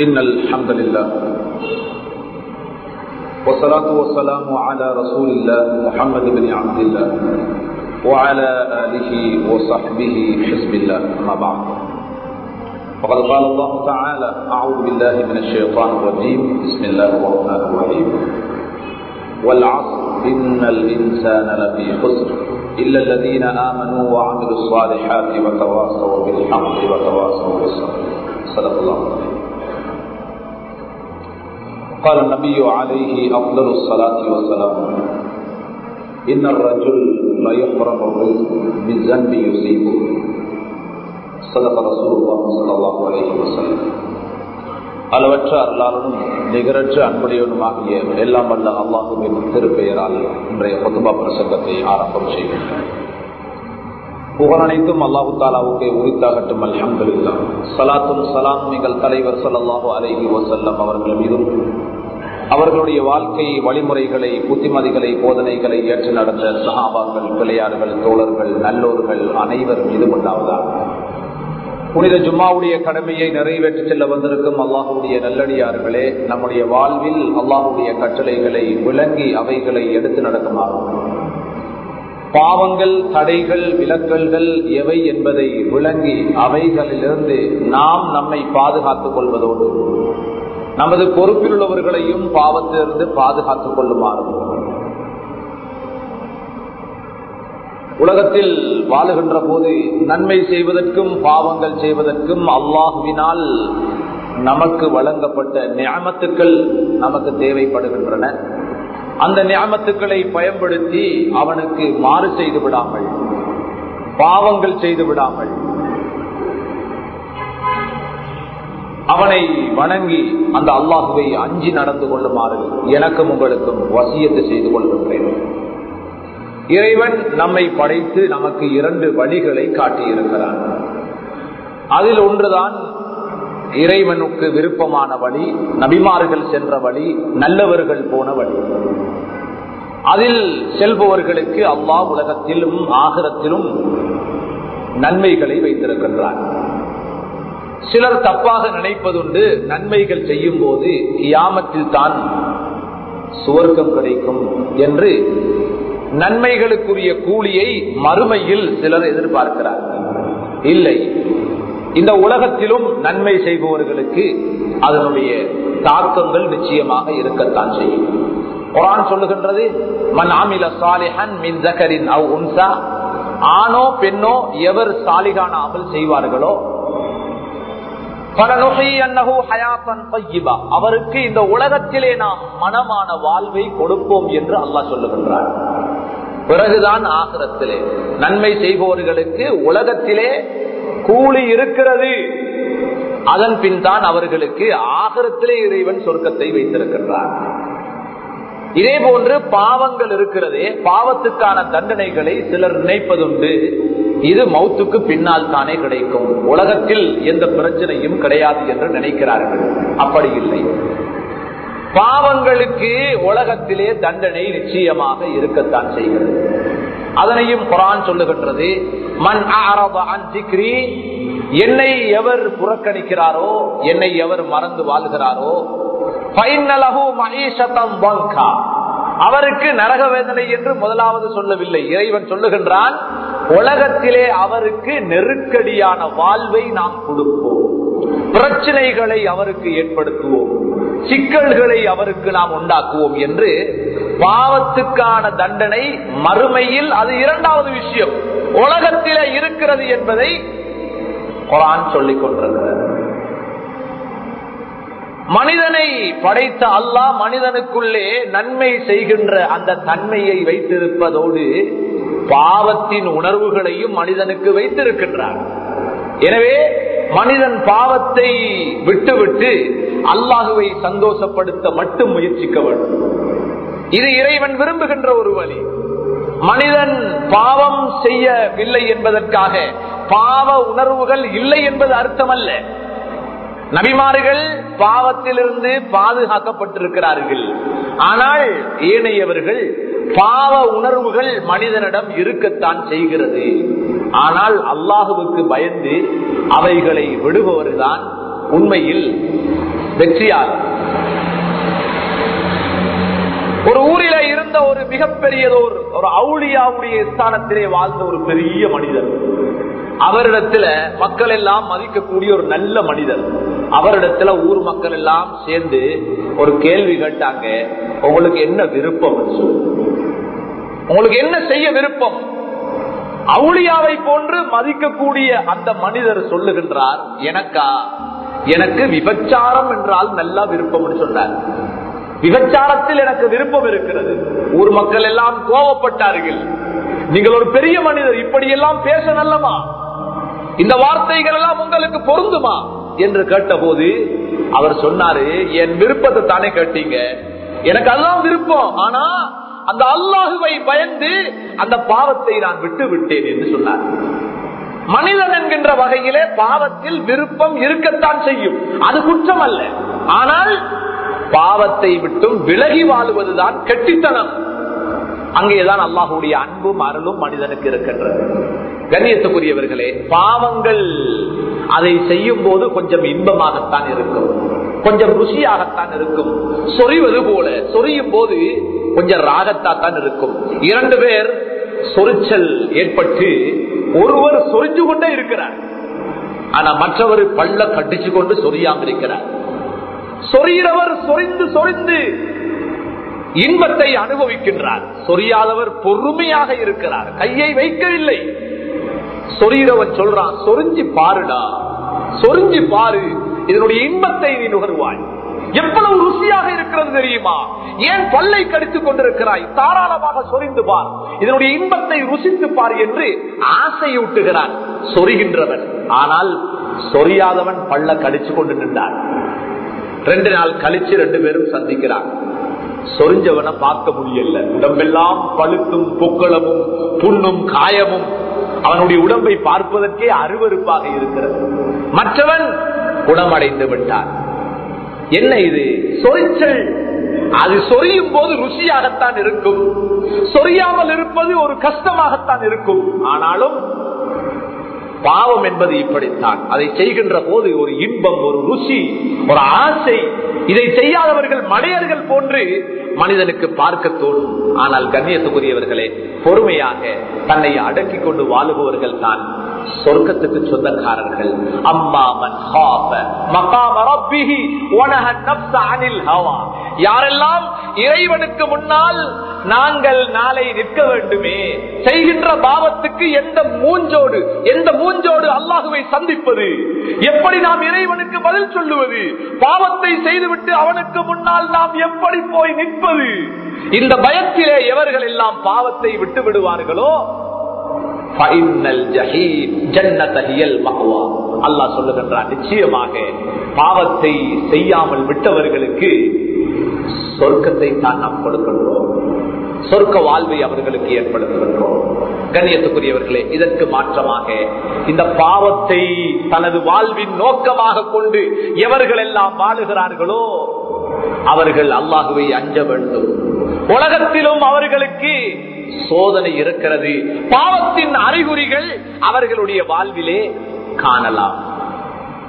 إن الحمد لله. والصلاة والسلام على رسول الله محمد بن عبد الله وعلى آله وصحبه حزب الله. أما بعد. فقد قال الله تعالى أعوذ بالله من الشيطان الرجيم. بسم الله الرحمن الرحيم. والعصر إن الإنسان لفي خسر إلا الذين آمنوا وعملوا الصالحات وتواصوا بالحق وتواصوا بالصبر. صدق الله العظيم. قال النبي عليه أفضل الصلاة والسلام إن الرجل لا يحرم الرزق بالذنب يصيبه صدق رسول الله صلى الله عليه وسلم அளவற்ற அருளாளனும் நிகரற்ற அன்புடையவனுமாகிய எல்லாம் வல்ல அல்லாஹுவின் திருப்பெயரால் இன்றைய பொதுபா பிரசங்கத்தை ஆரம்பம் செய்கின்றனர் புகழனைத்தும் அல்லாஹு தாலாவுக்கே உரித்தாகட்டும் அல்ஹம்துல்லா சலாத்தும் சலாம் எங்கள் தலைவர் சல்லாஹூ அலஹி வசல்லம் அவர்கள் மீதும் அவர்களுடைய வாழ்க்கை வழிமுறைகளை புத்திமதிகளை போதனைகளை ஏற்று நடந்த சகாபாக்கள் பிள்ளையார்கள் தோழர்கள் நல்லோர்கள் அனைவரும் இது உண்டாவதாக. புனித ஜும்மாவுடைய கடமையை நிறைவேற்றி செல்ல வந்திருக்கும் அல்லாஹுடைய நல்லடியார்களே நம்முடைய வாழ்வில் அல்லாஹுடைய கட்டளைகளை விளங்கி அவைகளை எடுத்து நடக்குமாறும் பாவங்கள் தடைகள் விலக்கல்கள் எவை என்பதை விளங்கி அவைகளிலிருந்து நாம் நம்மை பாதுகாத்துக் கொள்வதோடு நமது பொறுப்பில் உள்ளவர்களையும் பாவத்திலிருந்து பாதுகாத்துக் கொள்ளுமாறு. உலகத்தில் வாழுகின்ற போது நன்மை செய்வதற்கும் பாவங்கள் செய்வதற்கும் அல்லாஹுவினால் நமக்கு வழங்கப்பட்ட நியமத்துக்கள் நமக்கு தேவைப்படுகின்றன. அந்த நியமத்துக்களை பயன்படுத்தி அவனுக்கு மாறு செய்து விடாமல் பாவங்கள் செய்து விடாமல் அவனை வணங்கி அந்த அல்லாஹுவை அஞ்சி நடந்து கொள்ளுமாறு எனக்கும் உங்களுக்கும் வசியத்து செய்து கொள்கின்றேன் இறைவன் நம்மை படைத்து நமக்கு இரண்டு வழிகளை காட்டியிருக்கிறான். அதில் ஒன்றுதான் இறைவனுக்கு விருப்பமான வழி நபிமார்கள் சென்ற வழி நல்லவர்கள் போன வழி. அதில் செல்பவர்களுக்கு அல்லாஹ் உலகத்திலும் ஆகரத்திலும் நன்மைகளை வைத்திருக்கின்றான். சிலர் தப்பாக நினைப்பதுண்டு நன்மைகள் செய்யும் போது கியாமத்தில் தான் சுவர்க்கம் கிடைக்கும் என்று நன்மைகளுக்குரிய கூலியை மறுமையில் சிலர் எதிர்பார்க்கிறார்கள் இல்லை. இந்த உலகத்திலும் நன்மை செய்பவர்களுக்கு அதனுடைய தாக்கங்கள் நிச்சயமாக இருக்கத்தான் செய்யும். குரான் சொல்லுகின்றது மன் ஆமில சாலிஹன் மின் ஜகரின் அவ் உன்சா. ஆணோ பெண்ணோ எவர் சாலிகான அமல் செய்வார்களோ அவருக்கு இந்த உலகத்திலே நாம் மனமான வாழ்வை கொடுப்போம் என்று அல்லாஹ் சொல்லுகின்றார் பிறகுதான் ஆகரத்திலே நன்மை செய்பவர்களுக்கு உலகத்திலே கூலி இருக்கிறது. அதன் பின் தான் அவர்களுக்கு ஆகரத்திலே இறைவன் சொர்க்கத்தை வைத்திருக்கின்றார் இதே போன்று பாவங்கள் இருக்கிறதே பாவத்துக்கான தண்டனைகளை சிலர் நினைப்பதுண்டு. இது மௌத்துக்கு பின்னால் தானே கிடைக்கும். உலகத்தில் எந்த பிரச்சனையும் கிடையாது என்று நினைக்கிறார்கள். அப்படி இல்லை. பாவங்களுக்கு உலகத்திலே தண்டனை நிச்சயமாக இருக்கத்தான் செய்கிறது. அதனையும் குரான் சொல்லுகின்றது மண் என்னை எவர் புறக்கணிக்கிறாரோ என்னை எவர் மறந்து வாழ்கிறாரோ அவருக்கு நரக வேதனை என்று முதலாவது சொல்லவில்லை. இறைவன் சொல்லுகின்றான் உலகத்திலே அவருக்கு நெருக்கடியான வாழ்வை நாம் கொடுப்போம். பிரச்சனைகளை அவருக்கு ஏற்படுத்துவோம். சிக்கல்களை அவருக்கு நாம் உண்டாக்குவோம் என்று பாவத்துக்கான தண்டனை மறுமையில் அது இரண்டாவது விஷயம். உலகத்திலே இருக்கிறது என்பதை குரான் சொல்லிக் கொண்டிருக்கிறது. மனிதனை படைத்த அல்லாஹ் மனிதனுக்குள்ளே நன்மை செய்கின்ற அந்த தன்மையை வைத்திருப்பதோடு பாவத்தின் உணர்வுகளையும் மனிதனுக்கு வைத்திருக்கின்றார். எனவே மனிதன் பாவத்தை விட்டுவிட்டு அல்லாஹுவை சந்தோஷப்படுத்த மட்டும் முயற்சிக்க வேண்டும். இது இறைவன் விரும்புகின்ற ஒரு வழி. மனிதன் பாவம் செய்யவில்லை என்பதற்காக பாவ உணர்வுகள் இல்லை என்பது அர்த்தமல்ல. நபிமார்கள் பாவத்திலிருந்து பாதுகாக்கப்பட்டிருக்கிறார்கள். ஆனால் ஏனையவர்கள் பாவ உணர்வுகள் மனிதனிடம் இருக்கத்தான் செய்கிறது. ஆனால் அல்லாஹுவுக்கு பயந்து அவைகளை விடுபவர்தான் உண்மையில் வெற்றியாளர். ஒரு ஊரில இருந்த ஒரு மிகப்பெரியதோர் ஒரு அவுளியாவுடைய ஸ்தானத்திலே வாழ்ந்த ஒரு பெரிய மனிதர். அவரிடத்துல மக்கள் எல்லாம் மதிக்கக்கூடிய ஒரு நல்ல மனிதர். அவரிடத்துல ஊர் மக்கள் எல்லாம் சேர்ந்து ஒரு கேள்வி கேட்டாங்க உங்களுக்கு என்ன விருப்பம்? உங்களுக்கு என்ன செய்ய விருப்பம்? அவுளியாவை போன்று மதிக்கக்கூடிய அந்த மனிதர் சொல்லுகின்றார் எனக்கா? எனக்கு விபச்சாரம் என்றால் நல்லா விருப்பம் சொன்னார். விபச்சாரத்தில் எனக்கு விருப்பம் இருக்கிறது. ஊர் மக்கள் எல்லாம் கோவப்பட்டார்கள். நீங்கள் ஒரு பெரிய மனிதர் இப்படியெல்லாம் பேச நல்லமா இந்த வார்த்தைகள் எல்லாம் உங்களுக்கு பொருந்துமா? என்று கேட்டபோது அவர் சொன்னாரு என் விருப்பத்தை தானே கேட்டீங்க. எனக்கு அதெல்லாம் விருப்பம். ஆனா அந்த அல்லாஹுவை பயந்து அந்த பாவத்தை நான் விட்டு விட்டேன் என்று சொன்னார். மனிதன் என்கின்ற வகையிலே பாவத்தில் விருப்பம் இருக்கத்தான் செய்யும். அது குற்றம் அல்ல. ஆனால் பாவத்தை விட்டும் விலகி வாழுவதுதான் கெட்டித்தனம். அங்கேதான் அல்லாஹுடைய அன்பும் அருளும் மனிதனுக்கு இருக்கின்றது. கண்ணியத்துக்குரியவர்களே பாவங்கள் அதை செய்யும் போது கொஞ்சம் இன்பமாகத்தான் இருக்கும். கொஞ்சம் ருசியாகத்தான் இருக்கும். சொறிவது போல சொரியும் போது கொஞ்சம் ராகத்தாத்தான் இருக்கும். இரண்டு பேர் சொரிச்சல் ஏற்பட்டு ஒருவர் சொரிஞ்சு கொண்டே இருக்கிறார். ஆனா மற்றவர் பள்ள கட்டிச்சு கொண்டு சொரியாம இருக்கிறார் சொறிகிறவர் சொரிந்து சொரிந்து இன்பத்தை அனுபவிக்கின்றார். சொரியாதவர் பொறுமையாக இருக்கிறார். கையை வைக்கவில்லை. சொரிகிறவன் சொல்றான் சொரிஞ்சு பாருடா. சொரிஞ்சு பாரு. இதனுடைய இன்பத்தை நீ நுகர்வாய். எவ்வளவு ருசியாக இருக்கிறது தெரியுமா? ஏன் பல்லை கடித்துக் கொண்டிருக்கிறாய்? தாராளமாக சொரிந்து பார். இதனுடைய இன்பத்தை ருசித்து பார் என்று ஆசையூட்டுகிறான் சொரிகின்றவன். ஆனால் சொரியாதவன் பல்ல கடிச்சு கொண்டு நின்றான். ரெண்டு நாள் கழிச்சு ரெண்டு பேரும் சந்திக்கிறான் சொரிஞ்சவனை பார்க்க முடியல. உடம்பெல்லாம் பழுத்தும் பொக்களமும் புண்ணும் காயமும். அவனுடைய உடம்பை பார்ப்பதற்கே அருவருப்பாக இருக்கிறது. மற்றவன் குணமடைந்து விட்டான். என்ன இது? சொரிச்சல். அது சொரியும் போது ருசியாகத்தான் இருக்கும். சொரியாமல் இருப்பது ஒரு கஷ்டமாகத்தான் இருக்கும். ஆனாலும் பாவம் என்பது இப்படித்தான். அதை செய்கின்ற போது ஒரு இன்பம் ஒரு ருசி ஒரு ஆசை. இதை செய்யாதவர்கள் மனிதர்கள் போன்று மனிதனுக்கு பார்க்க தோணும். ஆனால் கண்ணியத்துக்குரியவர்களே பொறுமையாக தன்னை அடக்கிக் கொண்டு வாழுபவர்கள் தான் சொர்க்கத்துக்கு சொந்தக்காரர்கள். அம்மாமன் யாரெல்லாம் இறைவனுக்கு முன்னால் நாங்கள் நாளை நிற்க வேண்டுமே செய்கின்ற பாவத்துக்கு எந்த மூஞ்சோடு எந்த மூஞ்சோடு அல்லாஹுவை சந்திப்பது? எப்படி நாம் இறைவனுக்கு பதில் சொல்லுவது? பாவத்தை செய்துவிட்டு அவனுக்கு முன்னால் நாம் எப்படி போய் நிற்பது? இந்த பயத்திலே எவர்கள் எல்லாம் பாவத்தை விட்டு விடுவார்களோ அல்லா சொல்லுகின்றான் நிச்சயமாக பாவத்தை செய்யாமல் விட்டவர்களுக்கு சொர்க்கத்தை தான் நாம் கொடுக்கின்றோம். சொர்க்க வாழ்வை அவர்களுக்கு ஏற்படுத்துகின்றோம். கண்ணியத்துக்குரியவர்களே இதற்கு மாற்றமாக இந்த பாவத்தை தனது வாழ்வின் நோக்கமாக கொண்டு எவர்கள் எல்லாம் வாழுகிறார்களோ அவர்கள் அல்லாஹுவை அஞ்ச வேண்டும். உலகத்திலும் அவர்களுக்கு சோதனை இருக்கிறது. பாவத்தின் அறிகுறிகள் அவர்களுடைய வாழ்விலே காணலாம்.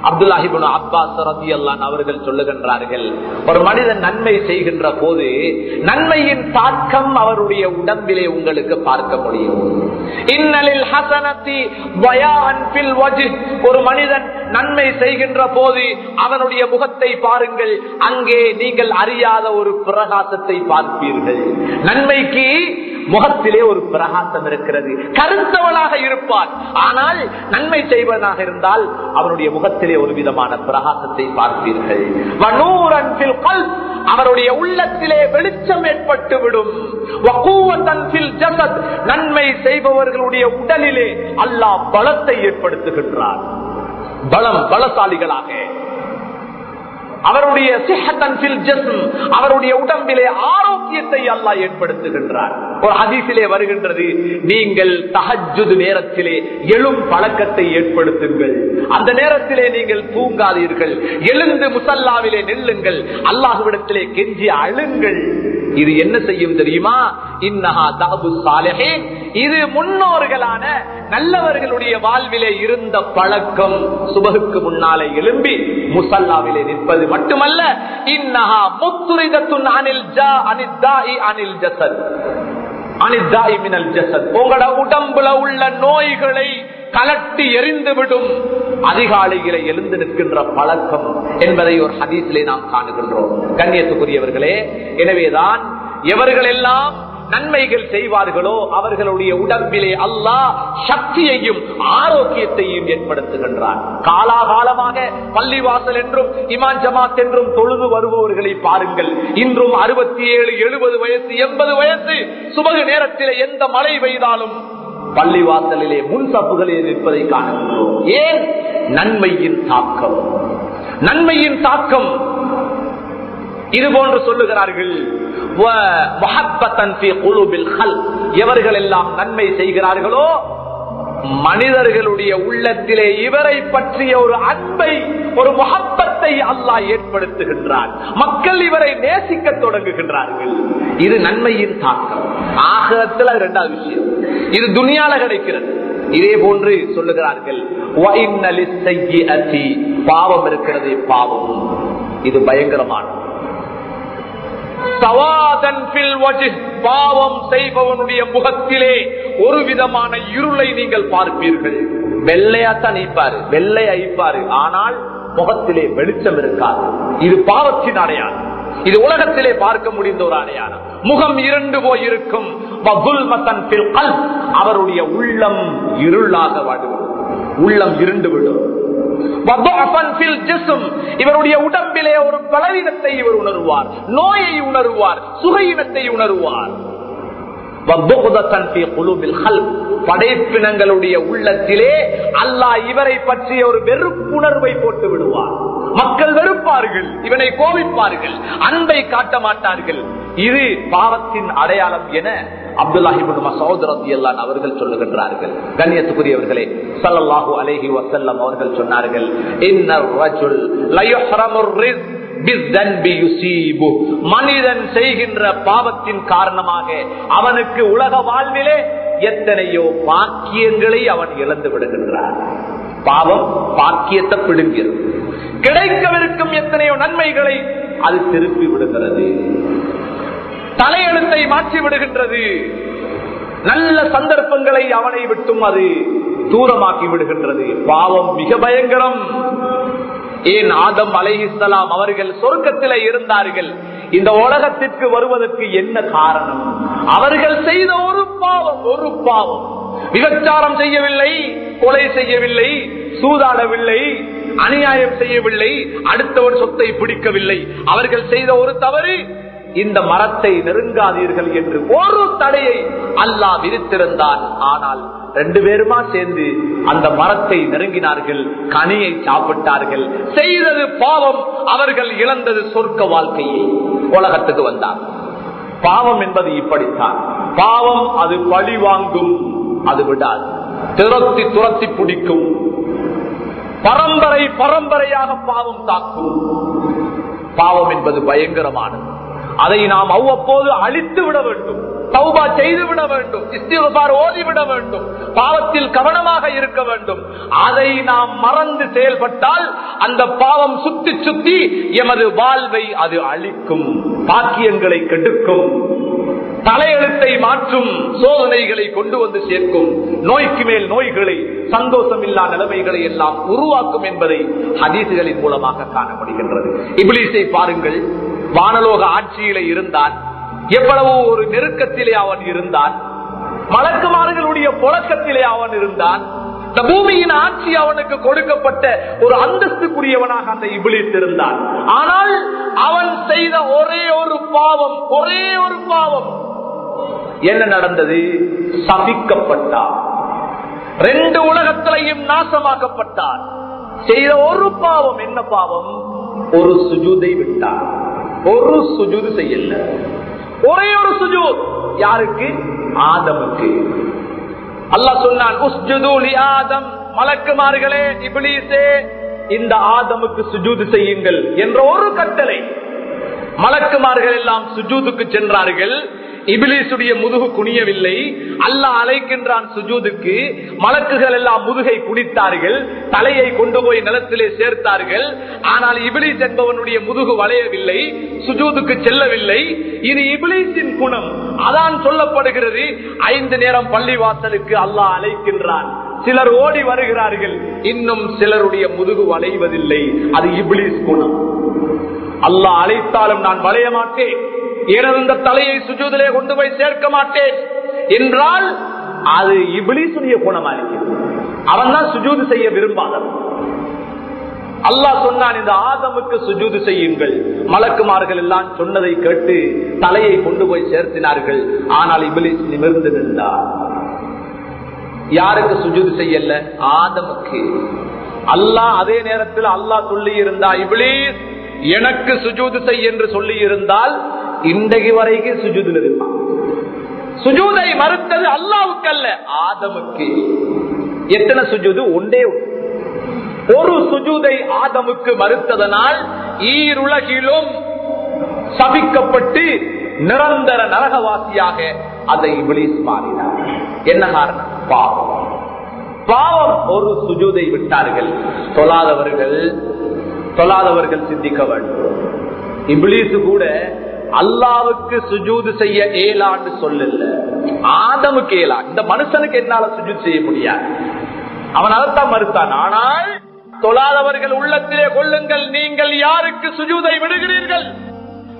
அப்துல்லாஹிபுன் அப்பாஸ் ரதி அல்லான் அவர்கள் சொல்லுகின்றார்கள் ஒரு மனிதன் நன்மை செய்கின்ற போது நன்மையின் தாக்கம் அவருடைய உடம்பிலே உங்களுக்கு பார்க்க முடியும். இன்னலில் ஹசனத்தி ஒரு மனிதன் நன்மை செய்கின்ற போது அவனுடைய முகத்தை பாருங்கள் அங்கே நீங்கள் அறியாத ஒரு பிரகாசத்தை பார்ப்பீர்கள். நன்மைக்கு முகத்திலே ஒரு பிரகாசம் இருக்கிறது. கருத்தவளாக இருப்பார் ஆனால் நன்மை செய்வனாக இருந்தால் அவனுடைய முகத்திலே ஒரு விதமான பிரகாசத்தை பார்ப்பீர்கள். அவருடைய உள்ளத்திலே வெளிச்சம் ஏற்பட்டு விடும். நன்மை செய்பவர்களுடைய உடலிலே அல்லாஹ் பலத்தை ஏற்படுத்துகின்றார் பலம் பலசாலிகளாக. அவருடைய அவருடைய உடம்பிலே ஆரோக்கியத்தை அல்லாஹ் ஏற்படுத்துகின்றார். ஒரு அதிசிலே வருகின்றது நீங்கள் தஹஜுது நேரத்திலே எழும் பழக்கத்தை ஏற்படுத்துங்கள். அந்த நேரத்திலே நீங்கள் தூங்காதீர்கள். எழுந்து முசல்லாவிலே நெல்லுங்கள். அல்லாஹுவிடத்திலே கெஞ்சி அழுங்கள். இது என்ன செய்யும் தெரியுமா? இன்னஹா தஅபு சாலிஹீன் இது முன்னோர்களான நல்லவர்களுடைய வாழ்விலே இருந்த பழக்கம். சுபகுக்கு முன்னாலே எழும்பி முசல்லாவிலே நிற்பது மட்டுமல்ல இன்னஹா முத்துரிதத்துன் அனில் ஜா அனிதா அனில் ஜசத். அனில் மினல் ஜசத். உங்களோட உடம்புல உள்ள நோய்களை கலட்டி எரிந்துவிடும் அதிகாலையில எழுந்து நிற்கின்ற பழக்கம் என்பதை ஒரு ஹதீஸிலே நாம் காணுகின்றோம். கண்ணியத்துக்குரியவர்களே எனவேதான் எவர்கள் எல்லாம் நன்மைகள் செய்வார்களோ அவர்களுடைய உடம்பிலே அல்லாஹ் சக்தியையும் ஆரோக்கியத்தையும் ஏற்படுத்துகின்றார் காலாகாலமாக பள்ளிவாசல் என்றும் இமான் ஜமாத் என்றும் தொழுது வருபவர்களை பாருங்கள். இன்றும் அறுபத்தி ஏழு எழுபது வயசு எண்பது வயசு சுபகு நேரத்தில் எந்த மழை பெய்தாலும் பள்ளிவாசலிலே முன் சப்புகளில் நிற்பதை காணுகின்றோம் ஏன்? நன்மையின் தாக்கம். நன்மையின் தாக்கம். இது போன்று சொல்லுகிறார்கள். எவர்கள் எல்லாம் நன்மை செய்கிறார்களோ மனிதர்களுடைய உள்ளத்திலே இவரை பற்றிய ஒரு அன்பை ஒரு முகப்பத்தை அல்லாஹ் ஏற்படுத்துகின்றார் மக்கள் இவரை நேசிக்க தொடங்குகின்றார்கள். இது நன்மையின் தாக்கம். ஆகத்தில் இரண்டாவது விஷயம். இது துணியால கிடைக்கிறது. இதே போன்று சொல்லுகிறார்கள் பாவம் இருக்கிறது பாவம். இது பயங்கரமான. பாவம் செய்பவனுடைய முகத்திலே ஒரு விதமான இருளை நீங்கள் பார்ப்பீர்கள். வெள்ளையாத்தான் இப்பாரு வெள்ளை அழிப்பாரு. ஆனால் முகத்திலே வெளிச்சம் இருக்காது. இது பாவத்தின் அடையாளம். இது உலகத்திலே பார்க்க முடிந்த ஒரு அடையாளம். முகம் இரண்டு போய் இருக்கும் அவருடைய உள்ளம் இருளாக உள்ளம் இருண்டு விடும். இவருடைய உடம்பிலே ஒரு பலவீனத்தை இவர் உணர்வார். நோயை உணர்வார். சுகையினத்தை உணர்வார். படைப்பினங்களுடைய உள்ளத்திலே அல்லாஹ் இவரை பற்றிய ஒரு வெறுப்புணர்வை போட்டு விடுவார். மக்கள் வெறுப்பார்கள். இவனை கோவிப்பார்கள் அன்பை காட்ட மாட்டார்கள். இது பாவத்தின் அடையாளம் என அப்துல்லாஹிபின் மசோதரதி எல்லாம் அவர்கள் சொல்லுகின்றார்கள். கண்ணியத்துக்குரியவர்களே சல்லல்லாஹு அலைஹி வசல்லம் அவர்கள் சொன்னார்கள் இன்னர் ரஜுல் மனிதன் செய்கின்ற பாவத்தின் காரணமாக அவனுக்கு உலக வாழ்விலே எத்தனையோ பாக்கியங்களை அவன் இழந்து விடுகின்றான். பாவம் பாக்கியத்தை பிடுங்கிறது கிடைக்கவிருக்கும் எத்தனையோ நன்மைகளை அது திருப்பி விடுகிறது. தலையெழுத்தை மாற்றி விடுகின்றது நல்ல சந்தர்ப்பங்களை அவனை விட்டும் அது தூரமாக்கி விடுகின்றது. பாவம் மிக பயங்கரம். ஏன் ஆதம் அலைஹிஸ்லாம் அவர்கள் சொர்க்கத்தில இருந்தார்கள். இந்த உலகத்திற்கு வருவதற்கு என்ன காரணம்? அவர்கள் செய்த ஒரு பாவம் ஒரு பாவம். விபச்சாரம் செய்யவில்லை கொலை செய்யவில்லை சூதாடவில்லை அநியாயம் செய்யவில்லை அடுத்தவர் சொத்தை பிடிக்கவில்லை. அவர்கள் செய்த ஒரு தவறு இந்த மரத்தை நெருங்காதீர்கள் என்று ஒரு தடையை அல்லாஹ் விதித்திருந்தான் ஆனால் ரெண்டு பேருமா சேர்ந்து அந்த மரத்தை நெருங்கினார்கள் கனியை சாப்பிட்டார்கள். செய்தது பாவம் அவர்கள் இழந்தது சொர்க்க வாழ்க்கையை உலகத்துக்கு வந்தார். பாவம் என்பது இப்படித்தான். பாவம் அது பழி வாங்கும் அது விடாது. துரத்தி துரத்தி பிடிக்கும். பரம்பரை பரம்பரையாக பாவம் தாக்கும். பாவம் என்பது பயங்கரமானது. அதை நாம் அவ்வப்போது அழித்து விட வேண்டும். தௌபா செய்து விட வேண்டும். இஸ்திபார் ஓதிவிட வேண்டும். பாவத்தில் கவனமாக இருக்க வேண்டும். அதை நாம் மறந்து செயல்பட்டால் அந்த பாவம் சுத்தி சுத்தி எமது வாழ்வை அது அழிக்கும். பாக்கியங்களை கெடுக்கும். தலையெழுத்தை மாற்றும் சோதனைகளை கொண்டு வந்து சேர்க்கும். நோய்க்கு மேல் நோய்களை சந்தோஷம் இல்லா நிலைமைகளை எல்லாம் உருவாக்கும் என்பதை ஹதீசுகளின் மூலமாக காணப்படுகின்றது. இபிலிசை பாருங்கள். வானலோக ஆட்சியில இருந்தான். எவ்வளவு ஒரு நெருக்கத்திலே அவன் இருந்தான். மலக்குமார்களுடைய புழக்கத்திலே அவன் இருந்தான். இந்த பூமியின் ஆட்சி அவனுக்கு கொடுக்கப்பட்ட ஒரு அந்தஸ்துக்குரியவனாக அந்த இபிலிஸ் இருந்தான். ஆனால் அவன் செய்த ஒரே ஒரு பாவம் ஒரே ஒரு பாவம். என்ன நடந்தது? சபிக்கப்பட்டான். ரெண்டு உலகத்திலையும் நாசமாக்கப்பட்டான். செய்த ஒரு பாவம் என்ன பாவம்? ஒரு சுஜூதை விட்டான். ஒரு சுஜூது செய்யல. ஒரே ஒரு சுஜூத். யாருக்கு? ஆதமுக்கு. அல்லாஹ் சொன்னான் உஸ்ஜுதூலி ஆதம். மலக்குமார்களே இபிலிசே இந்த ஆதமுக்கு சுஜூது செய்யுங்கள் என்ற ஒரு கட்டளை. மலக்குமார்கள் எல்லாம் சுஜூதுக்கு சென்றார்கள். இபிலிசுடைய முதுகு குனியவில்லை. அல்லாஹ் அழைக்கின்றான் சுஜூதுக்கு. மலக்குகள் எல்லாம் முதுகை குடித்தார்கள் தலையை கொண்டு போய் நிலத்திலே சேர்த்தார்கள். ஆனால் இபிலிஸ் என்பவனுடைய முதுகு வளையவில்லை. சுஜூதுக்கு செல்லவில்லை. இது இபிலிஸின் குணம் அதான் சொல்லப்படுகிறது. ஐந்து நேரம் பள்ளிவாசலுக்கு அல்லாஹ் அழைக்கின்றான். சிலர் ஓடி வருகிறார்கள். இன்னும் சிலருடைய முதுகு வளைவதில்லை. அது இபிலிஸ் குணம். அல்லாஹ் அழைத்தாலும் நான் வளைய மாட்டேன் எனது தலையை சுஜூதிலே கொண்டு போய் சேர்க்க மாட்டேன் என்றால் அது இபிலிசுடைய குணமா இருக்கிறது அவன் தான் சுஜூது செய்ய விரும்பாதவன். அல்லாஹ் சொன்னான் இந்த ஆதமுக்கு சுஜூது செய்யுங்கள். மலக்குமார்கள் எல்லாம் சொன்னதை கேட்டு தலையை கொண்டு போய் சேர்த்தினார்கள். ஆனால் இபிலிஸ் நிமிர்ந்து நின்றார். யாருக்கு சுஜூது செய்யல? ஆதமுக்கு. அல்லாஹ் அதே நேரத்தில் அல்லாஹ் சொல்லி இருந்தா இபிலிஸ் எனக்கு சுஜூது செய் என்று சொல்லி இருந்தால் இன்றைக்கு வரைக்கும் சுஜூதில் இருப்பான். சுஜூதை மறுத்தது அல்லாவுக்கு அல்ல ஆதமுக்கு. எத்தனை சுஜூது? ஒன்றே ஒரு சுஜூதை ஆதமுக்கு மறுத்ததனால் ஈருலகிலும் சபிக்கப்பட்டு நிரந்தர நரகவாசியாக அதை இபிலிஸ் மாறினார். என்ன காரணம்? பாவம். பாவம் ஒரு சுஜூதை விட்டார்கள். தொழாதவர்கள் தொழாதவர்கள் சிந்திக்க வேண்டும். இபிலிசு கூட அல்லாவுக்கு சுஜூது செய்ய ஏலான்னு சொல்லல ஆதமுக்கு ஏலா. இந்த மனுஷனுக்கு என்னால சுஜூத் செய்ய முடியாது. அவன் அதைத்தான் மறுத்தான். ஆனால் தொழாதவர்கள் உள்ளத்திலே கொள்ளுங்கள். நீங்கள் யாருக்கு சுஜூதை விடுகிறீர்கள்?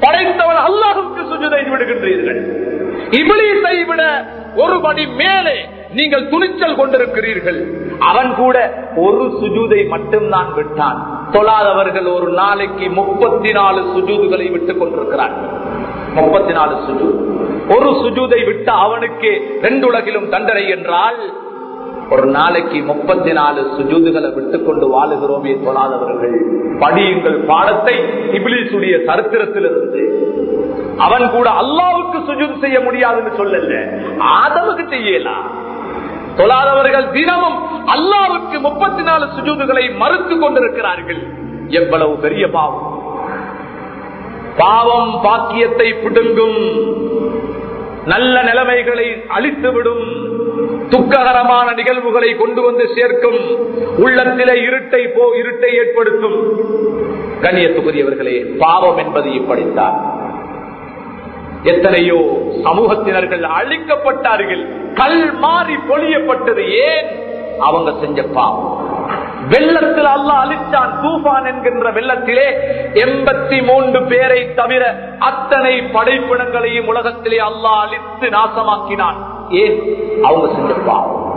படைத்தவன் அல்லாஹுக்கு சுஜூதை விடுகின்றீர்கள். இபிலிசை விட ஒரு படி மேலே நீங்கள் துணிச்சல் கொண்டிருக்கிறீர்கள். அவன் கூட ஒரு சுஜூதை மட்டும்தான் விட்டான். தொழாதவர்கள் ஒரு நாளைக்கு முப்பத்தி நாலு சுஜூதுகளை விட்டுக் கொண்டிருக்கிறார். முப்பத்தி நாலு சுஜூ ஒரு சுஜூதை விட்டு அவனுக்கு ரெண்டு உலகிலும் தண்டனை என்றால் ஒரு நாளைக்கு முப்பத்தி நாலு சுஜூதுகளை விட்டுக்கொண்டு வாழுகிறோமே தொழாதவர்கள். படியுங்கள் பாடத்தை இபிலிசுடைய சரித்திரத்திலிருந்து. அவன் கூட அல்லாவுக்கு சுஜூத் செய்ய முடியாதுன்னு சொல்லல. ஆதவுக்கு செய்யலாம் தொழாதவர்கள் தினமும் அல்லாவுக்கு முப்பத்தி நாலு சுஜூதுகளை மறுத்து கொண்டிருக்கிறார்கள். எவ்வளவு பெரிய பாவம். பாவம் பாக்கியத்தை பிடுங்கும் நல்ல நிலைமைகளை அழித்துவிடும் துக்ககரமான நிகழ்வுகளை கொண்டு வந்து சேர்க்கும் உள்ளத்திலே இருட்டை போ இருட்டை ஏற்படுத்தும். கண்ணியத்துக்குரியவர்களே பாவம் என்பது இப்படித்தான். எத்தனையோ சமூகத்தினர்கள் அழிக்கப்பட்டார்கள். கல் மாறி பொழியப்பட்டது. ஏன்? அவங்க செஞ்ச பாவம். வெள்ளத்தில் அல்லாஹ் அழித்தான். தூபான் என்கின்ற வெள்ளத்திலே எண்பத்தி மூன்று பேரை தவிர அத்தனை படைப்பினங்களையும் உலகத்திலே அல்லா அழித்து நாசமாக்கினான். ஏன்? அவங்க செஞ்ச பாவம்.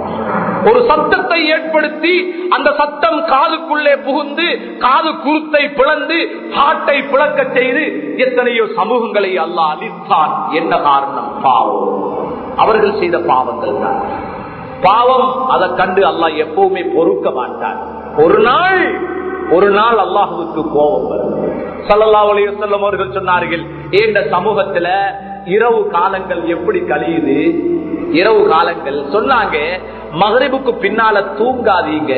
ஒரு சத்தத்தை ஏற்படுத்தி அந்த சத்தம் காதுக்குள்ளே புகுந்து காது குருத்தை பிளந்து ஹாட்டை பிளக்க செய்து எத்தனையோ சமூகங்களை அல்லாஹ் அளித்தான் என்ன காரணம்? பாவம். அவர்கள் செய்த பாவங்கள் தான். பாவம் அதை கண்டு அல்லாஹ் எப்பவுமே பொறுக்க மாட்டான். ஒரு நாள் ஒரு நாள் அல்லாஹுக்கு கோபம் வரும். சல்லல்லா அலையம் அவர்கள் சொன்னார்கள் இந்த சமூகத்துல இரவு காலங்கள் எப்படி கழியுது? இரவு காலங்கள் சொன்னாங்க மகரிபுக்கு பின்னால தூங்காதீங்க.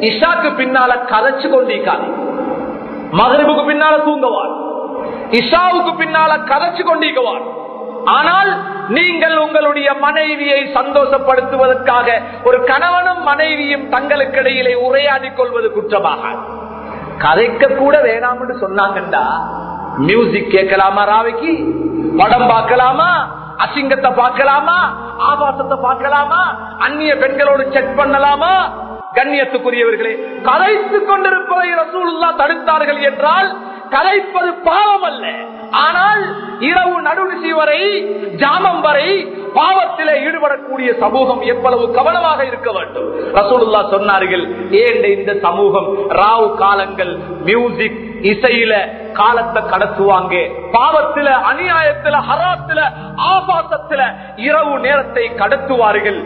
இஷாக்கு பின்னால கதைச்சு கொண்டிருக்காதீங்க மகரிபுக்கு பின்னால தூங்குவார். இஷாவுக்கு பின்னால கதைச்சு கொண்டிருக்குவார் ஆனால் நீங்கள் உங்களுடைய மனைவியை சந்தோஷப்படுத்துவதற்காக ஒரு கணவனும் மனைவியும் தங்களுக்கு இடையிலே உரையாடி கொள்வது குற்றமாக கதைக்க கூட வேணாம்னு சொன்னாங்கண்டா. மியூசிக் கேட்கலாமா ராவைக்கு? படம் பார்க்கலாமா? அசிங்கத்தை பார்க்கலாமா? ஆபாசத்தை பார்க்கலாமா? அந்நிய பெண்களோடு செக் பண்ணலாமா? கண்ணியத்துக்குரியவர்களே கலைத்துக் கொண்டிருப்பதை ரசூல்லா தடுத்தார்கள் என்றால் கலைப்பது பாவம் அல்ல. ஆனால் இரவு நடுநிசி வரை ஜாமம் வரை பாவத்திலே ஈடுபடக்கூடிய சமூகம் எவ்வளவு கவனமாக இருக்க வேண்டும்? ரசூலுல்லா சொன்னார்கள் ஏன் இந்த சமூகம்? ராவ் காலங்கள் மியூசிக் இசையில காலத்தை கடத்துவாங்க. பாவத்தில அநியாயத்தில ஹராத்துல ஆபாசத்தில இரவு நேரத்தை கடத்துவார்கள்.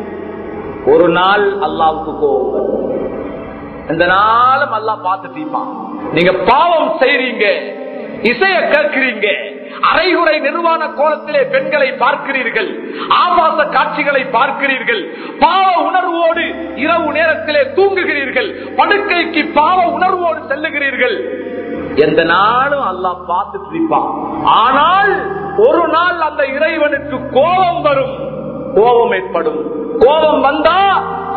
ஒரு நாள் அல்லாவுக்கு கோபம் இந்த நாளும் அல்லா பார்த்துட்டீமா நீங்க பாவம் செய்றீங்க இசைய கேட்கிறீங்க அரைகுறை நிர்வாண கோலத்திலே பெண்களை பார்க்கிறீர்கள் ஆபாச காட்சிகளை பார்க்கிறீர்கள் பாவ உணர்வோடு இரவு நேரத்திலே தூங்குகிறீர்கள் படுக்கைக்கு பாவ உணர்வோடு செல்லுகிறீர்கள். எந்த நாளும் அல்லாஹ் பார்த்துட்டு இருப்பான். ஆனால் ஒரு நாள் அந்த இறைவனுக்கு கோபம் வரும். கோபம் ஏற்படும். கோபம் வந்தா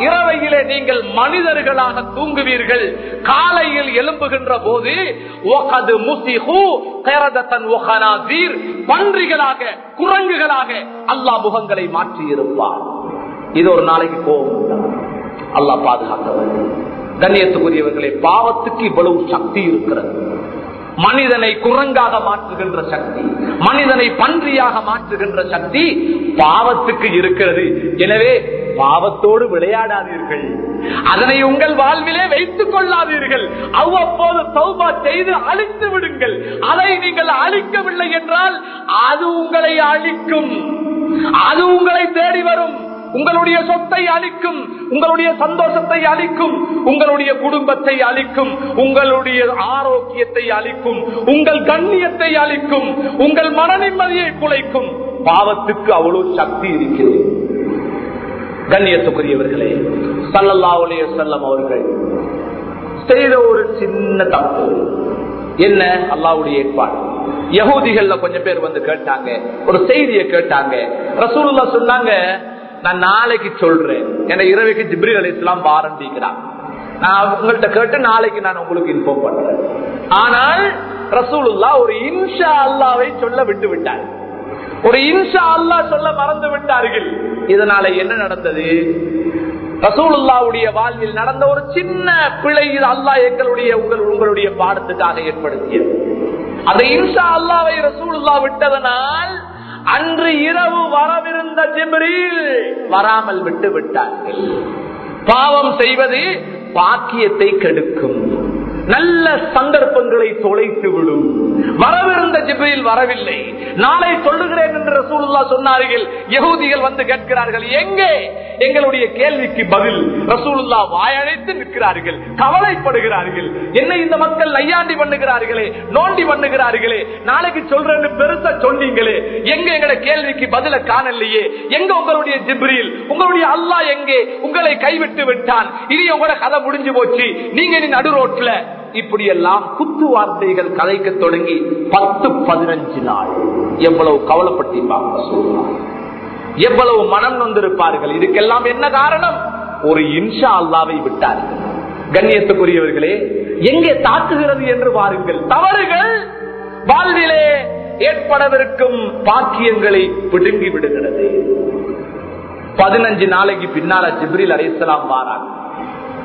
இரவையிலே நீங்கள் மனிதர்களாக தூங்குவீர்கள். காலையில் எழும்புகின்ற போது பன்றிகளாக குரங்குகளாக அல்லாஹ் முகங்களை மாற்றி இருப்பார் இது ஒரு நாளைக்கு கோபம் அல்லாஹ் பாதுகாத்தவர். கண்ணியத்துக்குரியவர்களே பாவத்துக்கு இவ்வளவு சக்தி இருக்கிறது. மனிதனை குரங்காக மாற்றுகின்ற சக்தி மனிதனை பன்றியாக மாற்றுகின்ற சக்தி பாவத்துக்கு இருக்கிறது. எனவே பாவத்தோடு விளையாடாதீர்கள். அதனை உங்கள் வாழ்விலே வைத்துக் கொள்ளாதீர்கள். அவ்வப்போது சௌபா செய்து அழித்து விடுங்கள். அதை நீங்கள் அழிக்கவில்லை என்றால் அது உங்களை அழிக்கும். அது உங்களை தேடி வரும். உங்களுடைய சொத்தை அழிக்கும் உங்களுடைய சந்தோஷத்தை அழிக்கும் உங்களுடைய குடும்பத்தை அழிக்கும் உங்களுடைய ஆரோக்கியத்தை அழிக்கும் உங்கள் கண்ணியத்தை அழிக்கும் உங்கள் மன நிம்மதியை குலைக்கும். பாவத்துக்கு அவ்வளவு சக்தி இருக்கிறது. கண்ணியத்துக்குரியவர்களே சல்லல்லாவுடைய செல்லம் அவர்கள் செய்த ஒரு சின்ன தப்பு. என்ன? அல்லாவுடைய ஏற்பாடு. யகூதிகள்ல கொஞ்சம் பேர் வந்து கேட்டாங்க ஒரு செய்தியை கேட்டாங்க. ரசூலுல்லா சொன்னாங்க நான் நாளைக்கு சொல்றேன். என இரவைக்கு ஜிப்ரி அலி இஸ்லாம் ஆரம்பிக்கிறான் நான் உங்கள்கிட்ட கேட்டு நாளைக்கு நான் உங்களுக்கு இன்ஃபார்ம் பண்றேன். ஆனால் ரசூலுல்லா ஒரு இன்ஷா அல்லாவை சொல்ல விட்டு விட்டார். ஒரு இன்ஷா அல்லா சொல்ல மறந்து விட்டார்கள். இதனால என்ன நடந்தது? ரசூலுல்லாவுடைய வாழ்வில் நடந்த ஒரு சின்ன பிழை இது அல்லாஹ் எங்களுடைய உங்கள் உங்களுடைய பாடத்துக்காக ஏற்படுத்தியது. அந்த இன்ஷா அல்லாவை ரசூலுல்லா விட்டதனால் அன்று இரவு வரவிருந்த ஜிப்ரீல் வராமல் விட்டு விட்டார்கள் பாவம் செய்வது பாக்கியத்தை கெடுக்கும். நல்ல சந்தர்ப்பங்களை தொலைத்து விடும். வரவிருந்த ஜிப்ரில் வரவில்லை. நாளை சொல்லுகிறேன் என்று ரசூலுல்லா சொன்னார்கள். யகூதிகள் வந்து கேட்கிறார்கள் எங்கே? எங்களுடைய கேள்விக்கு பதில் ரசூலுல்லா வாயழைத்து நிற்கிறார்கள் கவலைப்படுகிறார்கள். என்ன இந்த மக்கள் நையாண்டி பண்ணுகிறார்களே நோண்டி பண்ணுகிறார்களே நாளைக்கு சொல்றேன்னு பெருசா சொன்னீங்களே எங்க எங்களுடைய கேள்விக்கு பதில காணலையே? எங்க உங்களுடைய ஜிப்ரில்? உங்களுடைய அல்லாஹ் எங்கே? உங்களை கைவிட்டு விட்டான். இனி உங்களோட கதை முடிஞ்சு போச்சு. நீங்க இனி நடு ரோட்ல இப்படி எல்லாம் குத்து வார்த்தைகள் கதைக்க தொடங்கி பத்து பதினஞ்சு நாள். எவ்வளவு கவலைப்பட்டிருப்பாங்க சொல்லலாம் எவ்வளவு மனம் நொந்திருப்பார்கள். இதுக்கெல்லாம் என்ன காரணம்? ஒரு இன்ஷா அல்லாவை விட்டார்கள். கண்ணியத்துக்குரியவர்களே எங்கே தாக்குகிறது என்று பாருங்கள் தவறுகள் வாழ்விலே ஏற்படவிருக்கும் பாக்கியங்களை பிடுங்கி விடுகிறது. பதினஞ்சு நாளைக்கு பின்னால ஜிப்ரில் அலைசலாம் வாராங்க.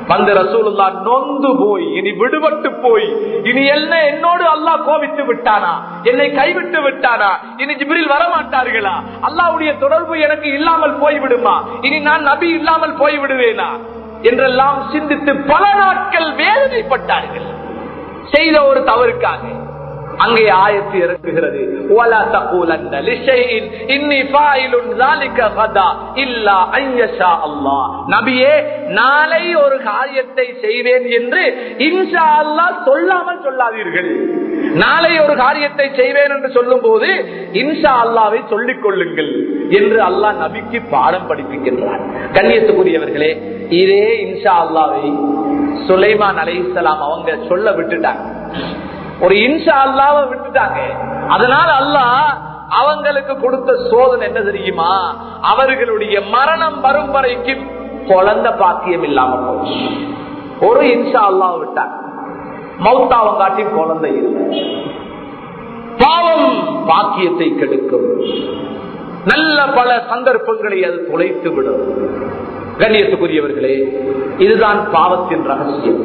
அந்த ரசூலுல்லா நொந்து போய் இனி விடுபட்டு போய் இனி என்ன என்னோடு அல்லாஹ் கோபித்து விட்டானா? என்னை கைவிட்டு விட்டானா? இனி ஜிபிரில் வரமாட்டார்களா? அல்லாவுடைய தொடர்பு எனக்கு இல்லாமல் போய்விடுமா? இனி நான் நபி இல்லாமல் போய்விடுவேனா? என்றெல்லாம் சிந்தித்து பல நாட்கள் வேதனைப்பட்டார்கள். செய்த ஒரு தவறுக்காக. அங்கே ஆயத்து இறக்குகிறது. நாளை ஒரு காரியத்தை செய்வேன் என்று இன்ஷா அல்லா சொல்லாமல் சொல்லாதீர்கள். நாளை ஒரு காரியத்தை செய்வேன் என்று சொல்லும் போது இன்ஷா அல்லாவை சொல்லிக் கொள்ளுங்கள் என்று அல்லாஹ் நபிக்கு பாடம் படிப்பிக்கின்றார் கண்ணியத்துக்குரியவர்களே இதே இன்ஷா அல்லாவை சுலைமான் அலை அவங்க சொல்ல விட்டுட்டாங்க. ஒரு இன்ஷா அல்லாவ விட்டுட்டாங்க. அதனால அல்லாஹ் அவங்களுக்கு கொடுத்த சோதனை என்ன தெரியுமா? அவர்களுடைய மரணம் வரும் வரைக்கும் குழந்தை பாக்கியம் இல்லாம போச்சு. ஒரு இன்ஷா அல்லாஹ் விட்டாங்க. மௌத்தாவம் காட்டி குழந்தை இல்லை. பாவம் பாக்கியத்தை கெடுக்கும். நல்ல பல சந்தர்ப்பங்களை அது தொலைத்து விடும் கண்ணியத்துக்குரியவர்களே இதுதான் பாவத்தின் ரகசியம்.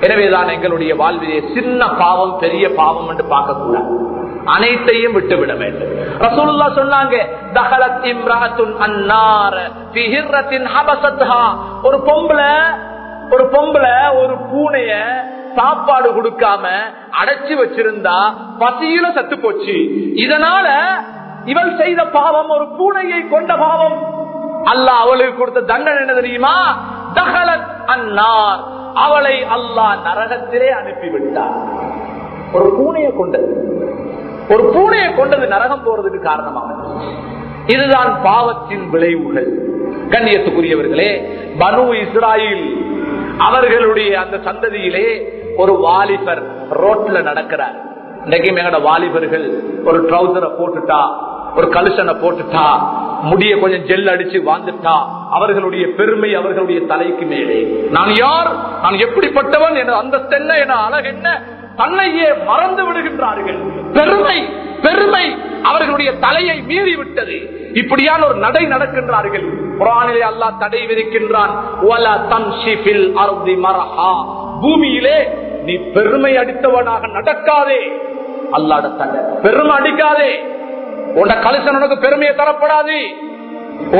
எனவேதான் எங்களுடைய வாழ்விலே சின்ன பாவம் பெரிய பாவம் என்று பார்க்கக்கூடாது. அனைத்தையும் விட்டுவிட வேண்டும். ரசூலுல்லா சொன்னாங்க தஹலத் இம்ராத்துன் அன்னார ஃபி ஹிர்ரத்தின் ஒரு பொம்பளை ஒரு பொம்பளை ஒரு பூனைய சாப்பாடு கொடுக்காம அடைச்சு வச்சிருந்தா பசியில சத்து போச்சு. இதனால இவள் செய்த பாவம் ஒரு பூனையை கொண்ட பாவம். அல்ல அவளுக்கு கொடுத்த தண்டனை என்ன தெரியுமா? தகலத் அன்னார். அவளை அல்லாஹ் நரகத்திலே அனுப்பிவிட்டார் ஒரு பூனையை கொண்டது. ஒரு பூனையை கொண்டது நரகம் போறதுக்கு காரணமாக. இதுதான் பாவத்தின் விளைவுகள். கண்ணியத்துக்குரியவர்களே பனு இஸ்ராயில் அவர்களுடைய அந்த சந்ததியிலே ஒரு வாலிபர் ரோட்ல நடக்கிறார். இன்றைக்கும் எங்கட வாலிபர்கள் ஒரு ட்ரௌசரை போட்டுட்டா ஒரு கலுசனை போட்டுட்டா முடிய கொஞ்சம் ஜெல் அடிச்சு வாழ்ந்துட்டா அவர்களுடைய பெருமை அவர்களுடைய தலைக்கு மேலே. நான் யார்? நான் எப்படிப்பட்டவன்? என அந்தஸ்து என்ன? என அழகு என்ன? தன்னையே மறந்து விடுகின்றார்கள். பெருமை பெருமை அவர்களுடைய தலையை மீறி விட்டது இப்படியான ஒரு நடை நடக்கின்றார்கள். புறானிலே அல்லாஹ் தடை விதிக்கின்றான். மரஹா." பூமியிலே நீ பெருமை அடித்தவனாக நடக்காதே. அல்லாட தடை பெருமை அடிக்காதே. உன்ட கலசன் உனக்கு பெருமையை தரப்படாது.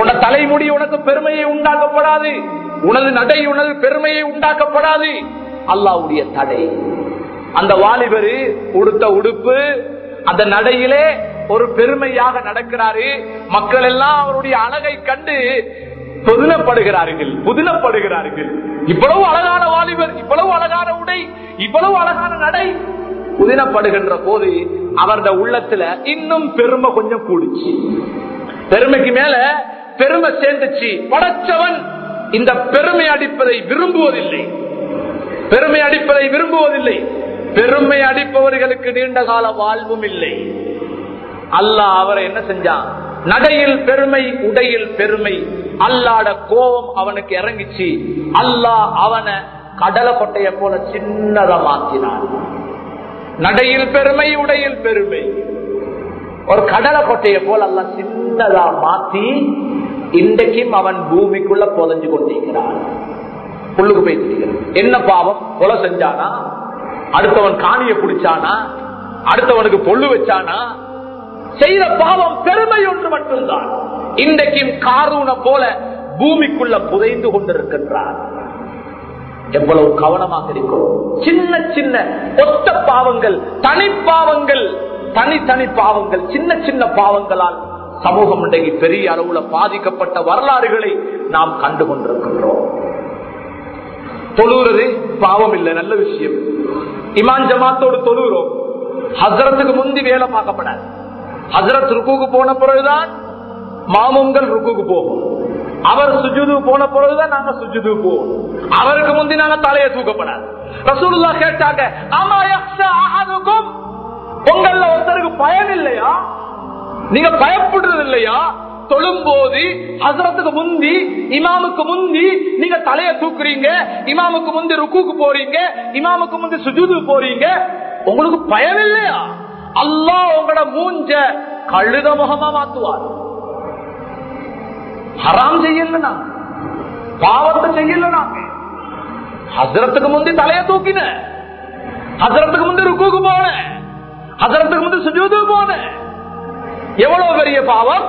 உன தலைமுடி உனக்கு பெருமையை உண்டாக்கப்படாது. உனது நடை உனது பெருமையை உண்டாக்கப்படாது. அல்லாவுடைய தடை. அந்த வாலிபரு உடுத்த உடுப்பு அந்த நடையிலே ஒரு பெருமையாக நடக்கிறாரு. மக்கள் எல்லாம் அவருடைய அழகை கண்டு புதினப்படுகிறார்கள் புதினப்படுகிறார்கள். இவ்வளவு அழகான வாலிபர் இவ்வளவு அழகான உடை இவ்வளவு அழகான நடை. புதினப்படுகின்ற போது அவரது உள்ளத்துல இன்னும் பெருமை கொஞ்சம் கூடுச்சு. பெருமைக்கு மேல பெருமை சேர்ந்துச்சு. படைச்சவன் இந்த பெருமை அடிப்பதை விரும்புவதில்லை. பெருமை அடிப்பதை விரும்புவதில்லை. பெருமை அடிப்பவர்களுக்கு நீண்ட கால வாழ்வும் இல்லை. அல்லாஹ் அவரை என்ன செஞ்சான்? நடையில் பெருமை உடையில் பெருமை. அல்லாட கோபம் அவனுக்கு இறங்கிச்சு. அல்லாஹ் அவனை கடலை கொட்டைய போல சின்னதமாக்கினான் நடையில் பெருமை உடையில் பெருமை. ஒரு கடலை கொட்டையை போல அல்ல சின்னதா மாத்தி இன்றைக்கும் அவன் பூமிக்குள்ள புதஞ்சு கொண்டிருக்கிறான். புல்லுக்கு போய் என்ன பாவம்? கொலை செஞ்சானா? அடுத்தவன் காணிய குடிச்சானா அடுத்தவனுக்கு பொல்லு வச்சானா? செய்த பாவம் பெருமை ஒன்று மட்டும்தான். இன்றைக்கும் காரூன போல பூமிக்குள்ள புதைந்து கொண்டிருக்கின்றான். எவ்வளவு கவனமாக இருக்கும் சின்ன சின்ன ஒத்த பாவங்கள் தனிப்பாவங்கள் தனித்தனி பாவங்கள் சின்ன சின்ன பாவங்களால் சமூகம் இன்றைக்கு பெரிய அளவுல பாதிக்கப்பட்ட வரலாறுகளை நாம் கண்டு கொண்டிருக்கின்றோம். தொழுகிறது பாவம் இல்லை நல்ல விஷயம். இமான் ஜமாத்தோடு தொழுகிறோம். ஹசரத்துக்கு முந்தி வேலை பார்க்கப்படாது. ஹசரத் ருக்குக்கு போன பிறகுதான் மாமுங்கள் ருக்குக்கு போகும். அவர் சுஜுது போன பிறகுதான் நாங்க சுஜுது போவோம் அவருக்கு முந்தி நாங்க தலையை தூக்கப்படாது. ரசூலுல்லா கேட்டாங்க ஆமா யக்ஷா உங்கள ஒருத்தருக்கு பயன் இல்லையா? நீங்க பயப்படுறது இல்லையா? தொழும்போது ஹசரத்துக்கு முந்தி இமாமுக்கு முந்தி நீங்க தலைய தூக்குறீங்க இமாமுக்கு முந்தி ருக்குக்கு போறீங்க இமாமுக்கு முந்தி சுஜுது போறீங்க. உங்களுக்கு பயம் இல்லையா? அல்லா உங்களோட மூஞ்ச கழுத முகமா மாத்துவார். ஹராம் செய்யல நாங்க பாவத்தை செய்யல நாங்க ஹசரத்துக்கு முந்தி தலைய தூக்கின. ஹசரத்துக்கு முந்தி ருக்குக்கு போன. ஹசரத்துக்கு முந்தி சுஜூது போன. எவ்வளவு பெரிய பாவம்?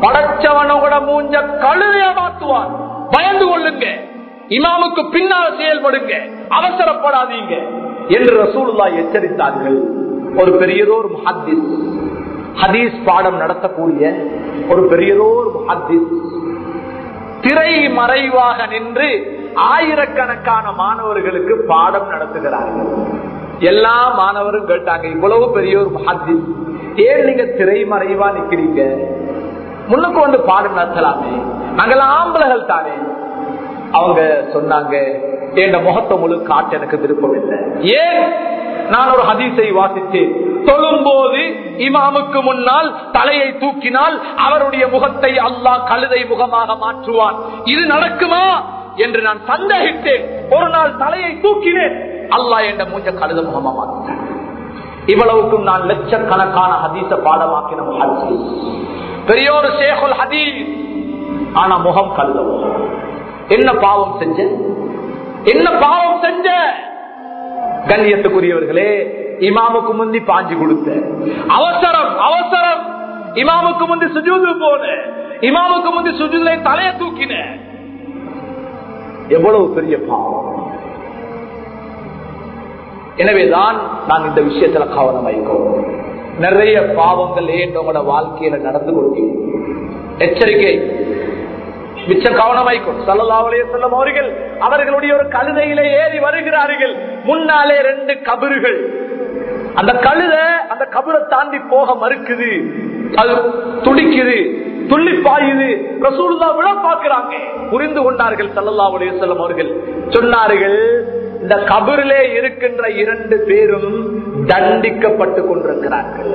படைச்சவனோட மூஞ்ச கழுதையா மாத்துவார் பயந்து கொள்ளுங்க. இமாமுக்கு பின்னால் செயல்படுங்க. அவசரப்படாதீங்க. என்று ரசூலுல்லா எச்சரித்தார்கள். ஒரு பெரியதோர் முஹத்திஸ். ஹதீஸ் பாடம் நடத்தக்கூடிய ஒரு பெரியதோர் ஹதீஸ் திரை மறைவாக நின்று ஆயிரக்கணக்கான மாணவர்களுக்கு பாடம் நடத்துகிறார்கள். எல்லா மாணவரும் கேட்டாங்க இவ்வளவு பெரிய ஒரு முஹத்திஸ். ஏன் நீங்க திரை மறைவா நிக்கிறீங்க? முன்னுக்கு வந்து பாடம் நடத்தலாமே. நாங்கள் ஆம்பளைகள் தானே. அவங்க சொன்னாங்க என் முகத்தை முழு காட்டு எனக்கு விருப்பம் இல்லை. ஏன் நான் ஒரு ஹதீஸை வாசித்தேன். தொழும்போது இமாமுக்கு முன்னால் தலையை தூக்கினால் அவருடைய முகத்தை அல்லாஹ் கழுதை முகமாக மாற்றுவான். இது நடக்குமா என்று நான் சந்தேகித்தேன். ஒரு நாள் தலையை தூக்கினேன். அல்லாஹ் என்ற மூஞ்ச கழுத முகமா மாற்றினான். இவ்வளவுக்கும் நான் லட்சக்கணக்கான ஹதீச பாடமாக்கின ஹதீஸ் பெரியோரு சேகுல் ஹதீஸ். ஆனா முகம் கழுத என்ன பாவம் செஞ்ச? என்ன பாவம் செஞ்ச? கண்ணியத்துக்குரியவர்களே இமாமுக்கு முந்தி பாஞ்சு கொடுத்த. அவசரம் அவசரம். இமாமுக்கு முந்தி சுஜூது போன இமாமுக்கு முந்தி சுஜூதுல தலைய தூக்கின. எவ்வளவு பெரிய பாவம். எனவேதான் நான் இந்த விஷயத்துல கவனம் வைக்கும். நிறைய பாவங்கள் ஏன் உங்களோட வாழ்க்கையில நடந்து கொள்கிறேன் எச்சரிக்கை. மிச்ச கவனமாய்க்கும் சல்லல்லாவுடைய செல்லும் அவர்கள் அவர்களுடைய ஒரு கழுதையிலே ஏறி வருகிறார்கள். முன்னாலே ரெண்டு கபறுகள் அந்த கழுத அந்த கபரை தாண்டி போக மறுக்குது. அது துடிக்குது துள்ளி பாயுது ரசூல்லா விழ பாக்குறாங்க புரிந்து கொண்டார்கள் சல்லல்லாவுடைய செல்லும் அவர்கள். சொன்னார்கள் இந்த கபரிலே இருக்கின்ற இரண்டு பேரும் தண்டிக்கப்பட்டு கொண்டிருக்கிறார்கள்.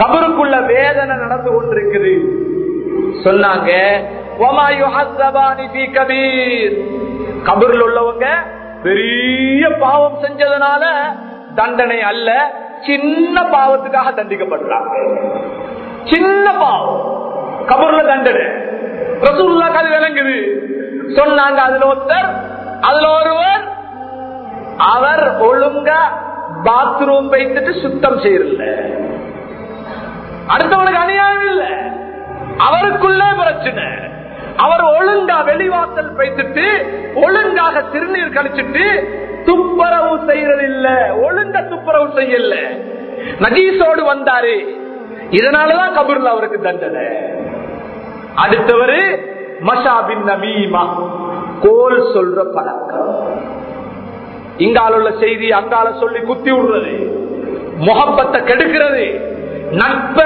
கபருக்குள்ள வேதனை நடந்து கொண்டிருக்குது. சொன்னாங்க "வமா கபீர்." கபரில் உள்ளவங்க பெரிய பாவம் செஞ்சதுனால தண்டனை அல்ல சின்ன பாவத்துக்காக தண்டிக்கப்படுறாங்க. சின்ன பாவம். கபர்ல தண்டனை. ரசூலுல்லாஹ் அது விளங்குது. சொன்னாங்க அதுல ஒருத்தர் அதுல ஒருவர் அவர் ஒழுங்கா பாத்ரூம் வைத்துட்டு சுத்தம் செய்யல அடுத்தவனுக்கு அநியாயம் இல்ல. அவருக்குள்ளே பிரச்சனை. அவர் ஒழுங்கா வெளிவாசல் வைத்துட்டு ஒழுங்காக சிறுநீர் கழிச்சிட்டு துப்புரவு செய்யறதில்ல ஒழுங்கா துப்புரவு செய்யல. நகீசோடு வந்தாரு. இதனாலதான் கபூர்ல அவருக்கு தண்டனை. அடுத்தவரு மஷாபின் நமீமா. கோல் சொல்ற பழக்கம். இங்கால உள்ள செய்தி அங்கால சொல்லி குத்தி விடுறது. முகப்பத்தை கெடுக்கிறது. நட்ப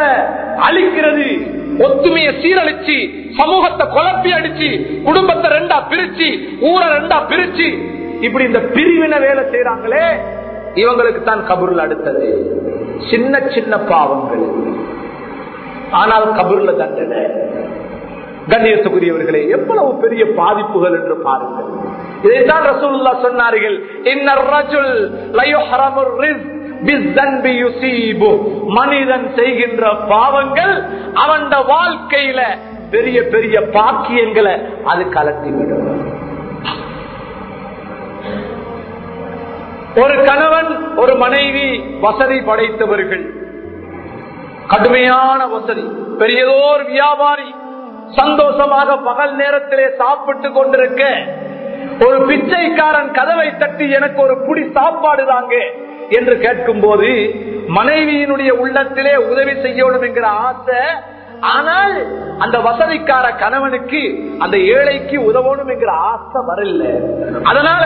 அழிக்கிறது. ஒத்துமையை சீரழிச்சு சமூகத்தை குழப்பி அடிச்சு குடும்பத்தை ரெண்டா பிரிச்சு ஊரை ரெண்டா பிரிச்சு இப்படி இந்த பிரிவின வேலை செய்யறாங்களே இவங்களுக்கு தான் கபூர்ல அடுத்தது. சின்ன சின்ன பாவங்கள். ஆனால் கபூர்ல தண்டனை. கண்ணியத்துக்குரியவர்களே எவ்வளவு பெரிய பாதிப்புகள் என்று பாருங்கள். இதைத்தான் ரசூல்லா சொன்னார்கள் இன்னர் ரஜுல் லயோ ஹரமுர் ரிஸ்க். மனிதன் செய்கின்ற பாவங்கள் அவன் வாழ்க்கையில பெரிய பெரிய பாக்கியங்களை அது கலட்டிவிடும். ஒரு கணவன் ஒரு மனைவி வசதி படைத்தவர்கள். கடுமையான வசதி. பெரியதோர் வியாபாரி. சந்தோஷமாக பகல் நேரத்திலே சாப்பிட்டு கொண்டிருக்க. ஒரு பிச்சைக்காரன் கதவை தட்டி எனக்கு ஒரு புடி சாப்பாடு தாங்க. என்று கேட்கும் போது மனைவியினுடைய உள்ளத்திலே உதவி செய்யணும் என்கிற ஆசை ஆனால் அந்த வசதிக்கார கணவனுக்கு அந்த ஏழைக்கு உதவணும் என்கிற ஆசை வரல. அதனால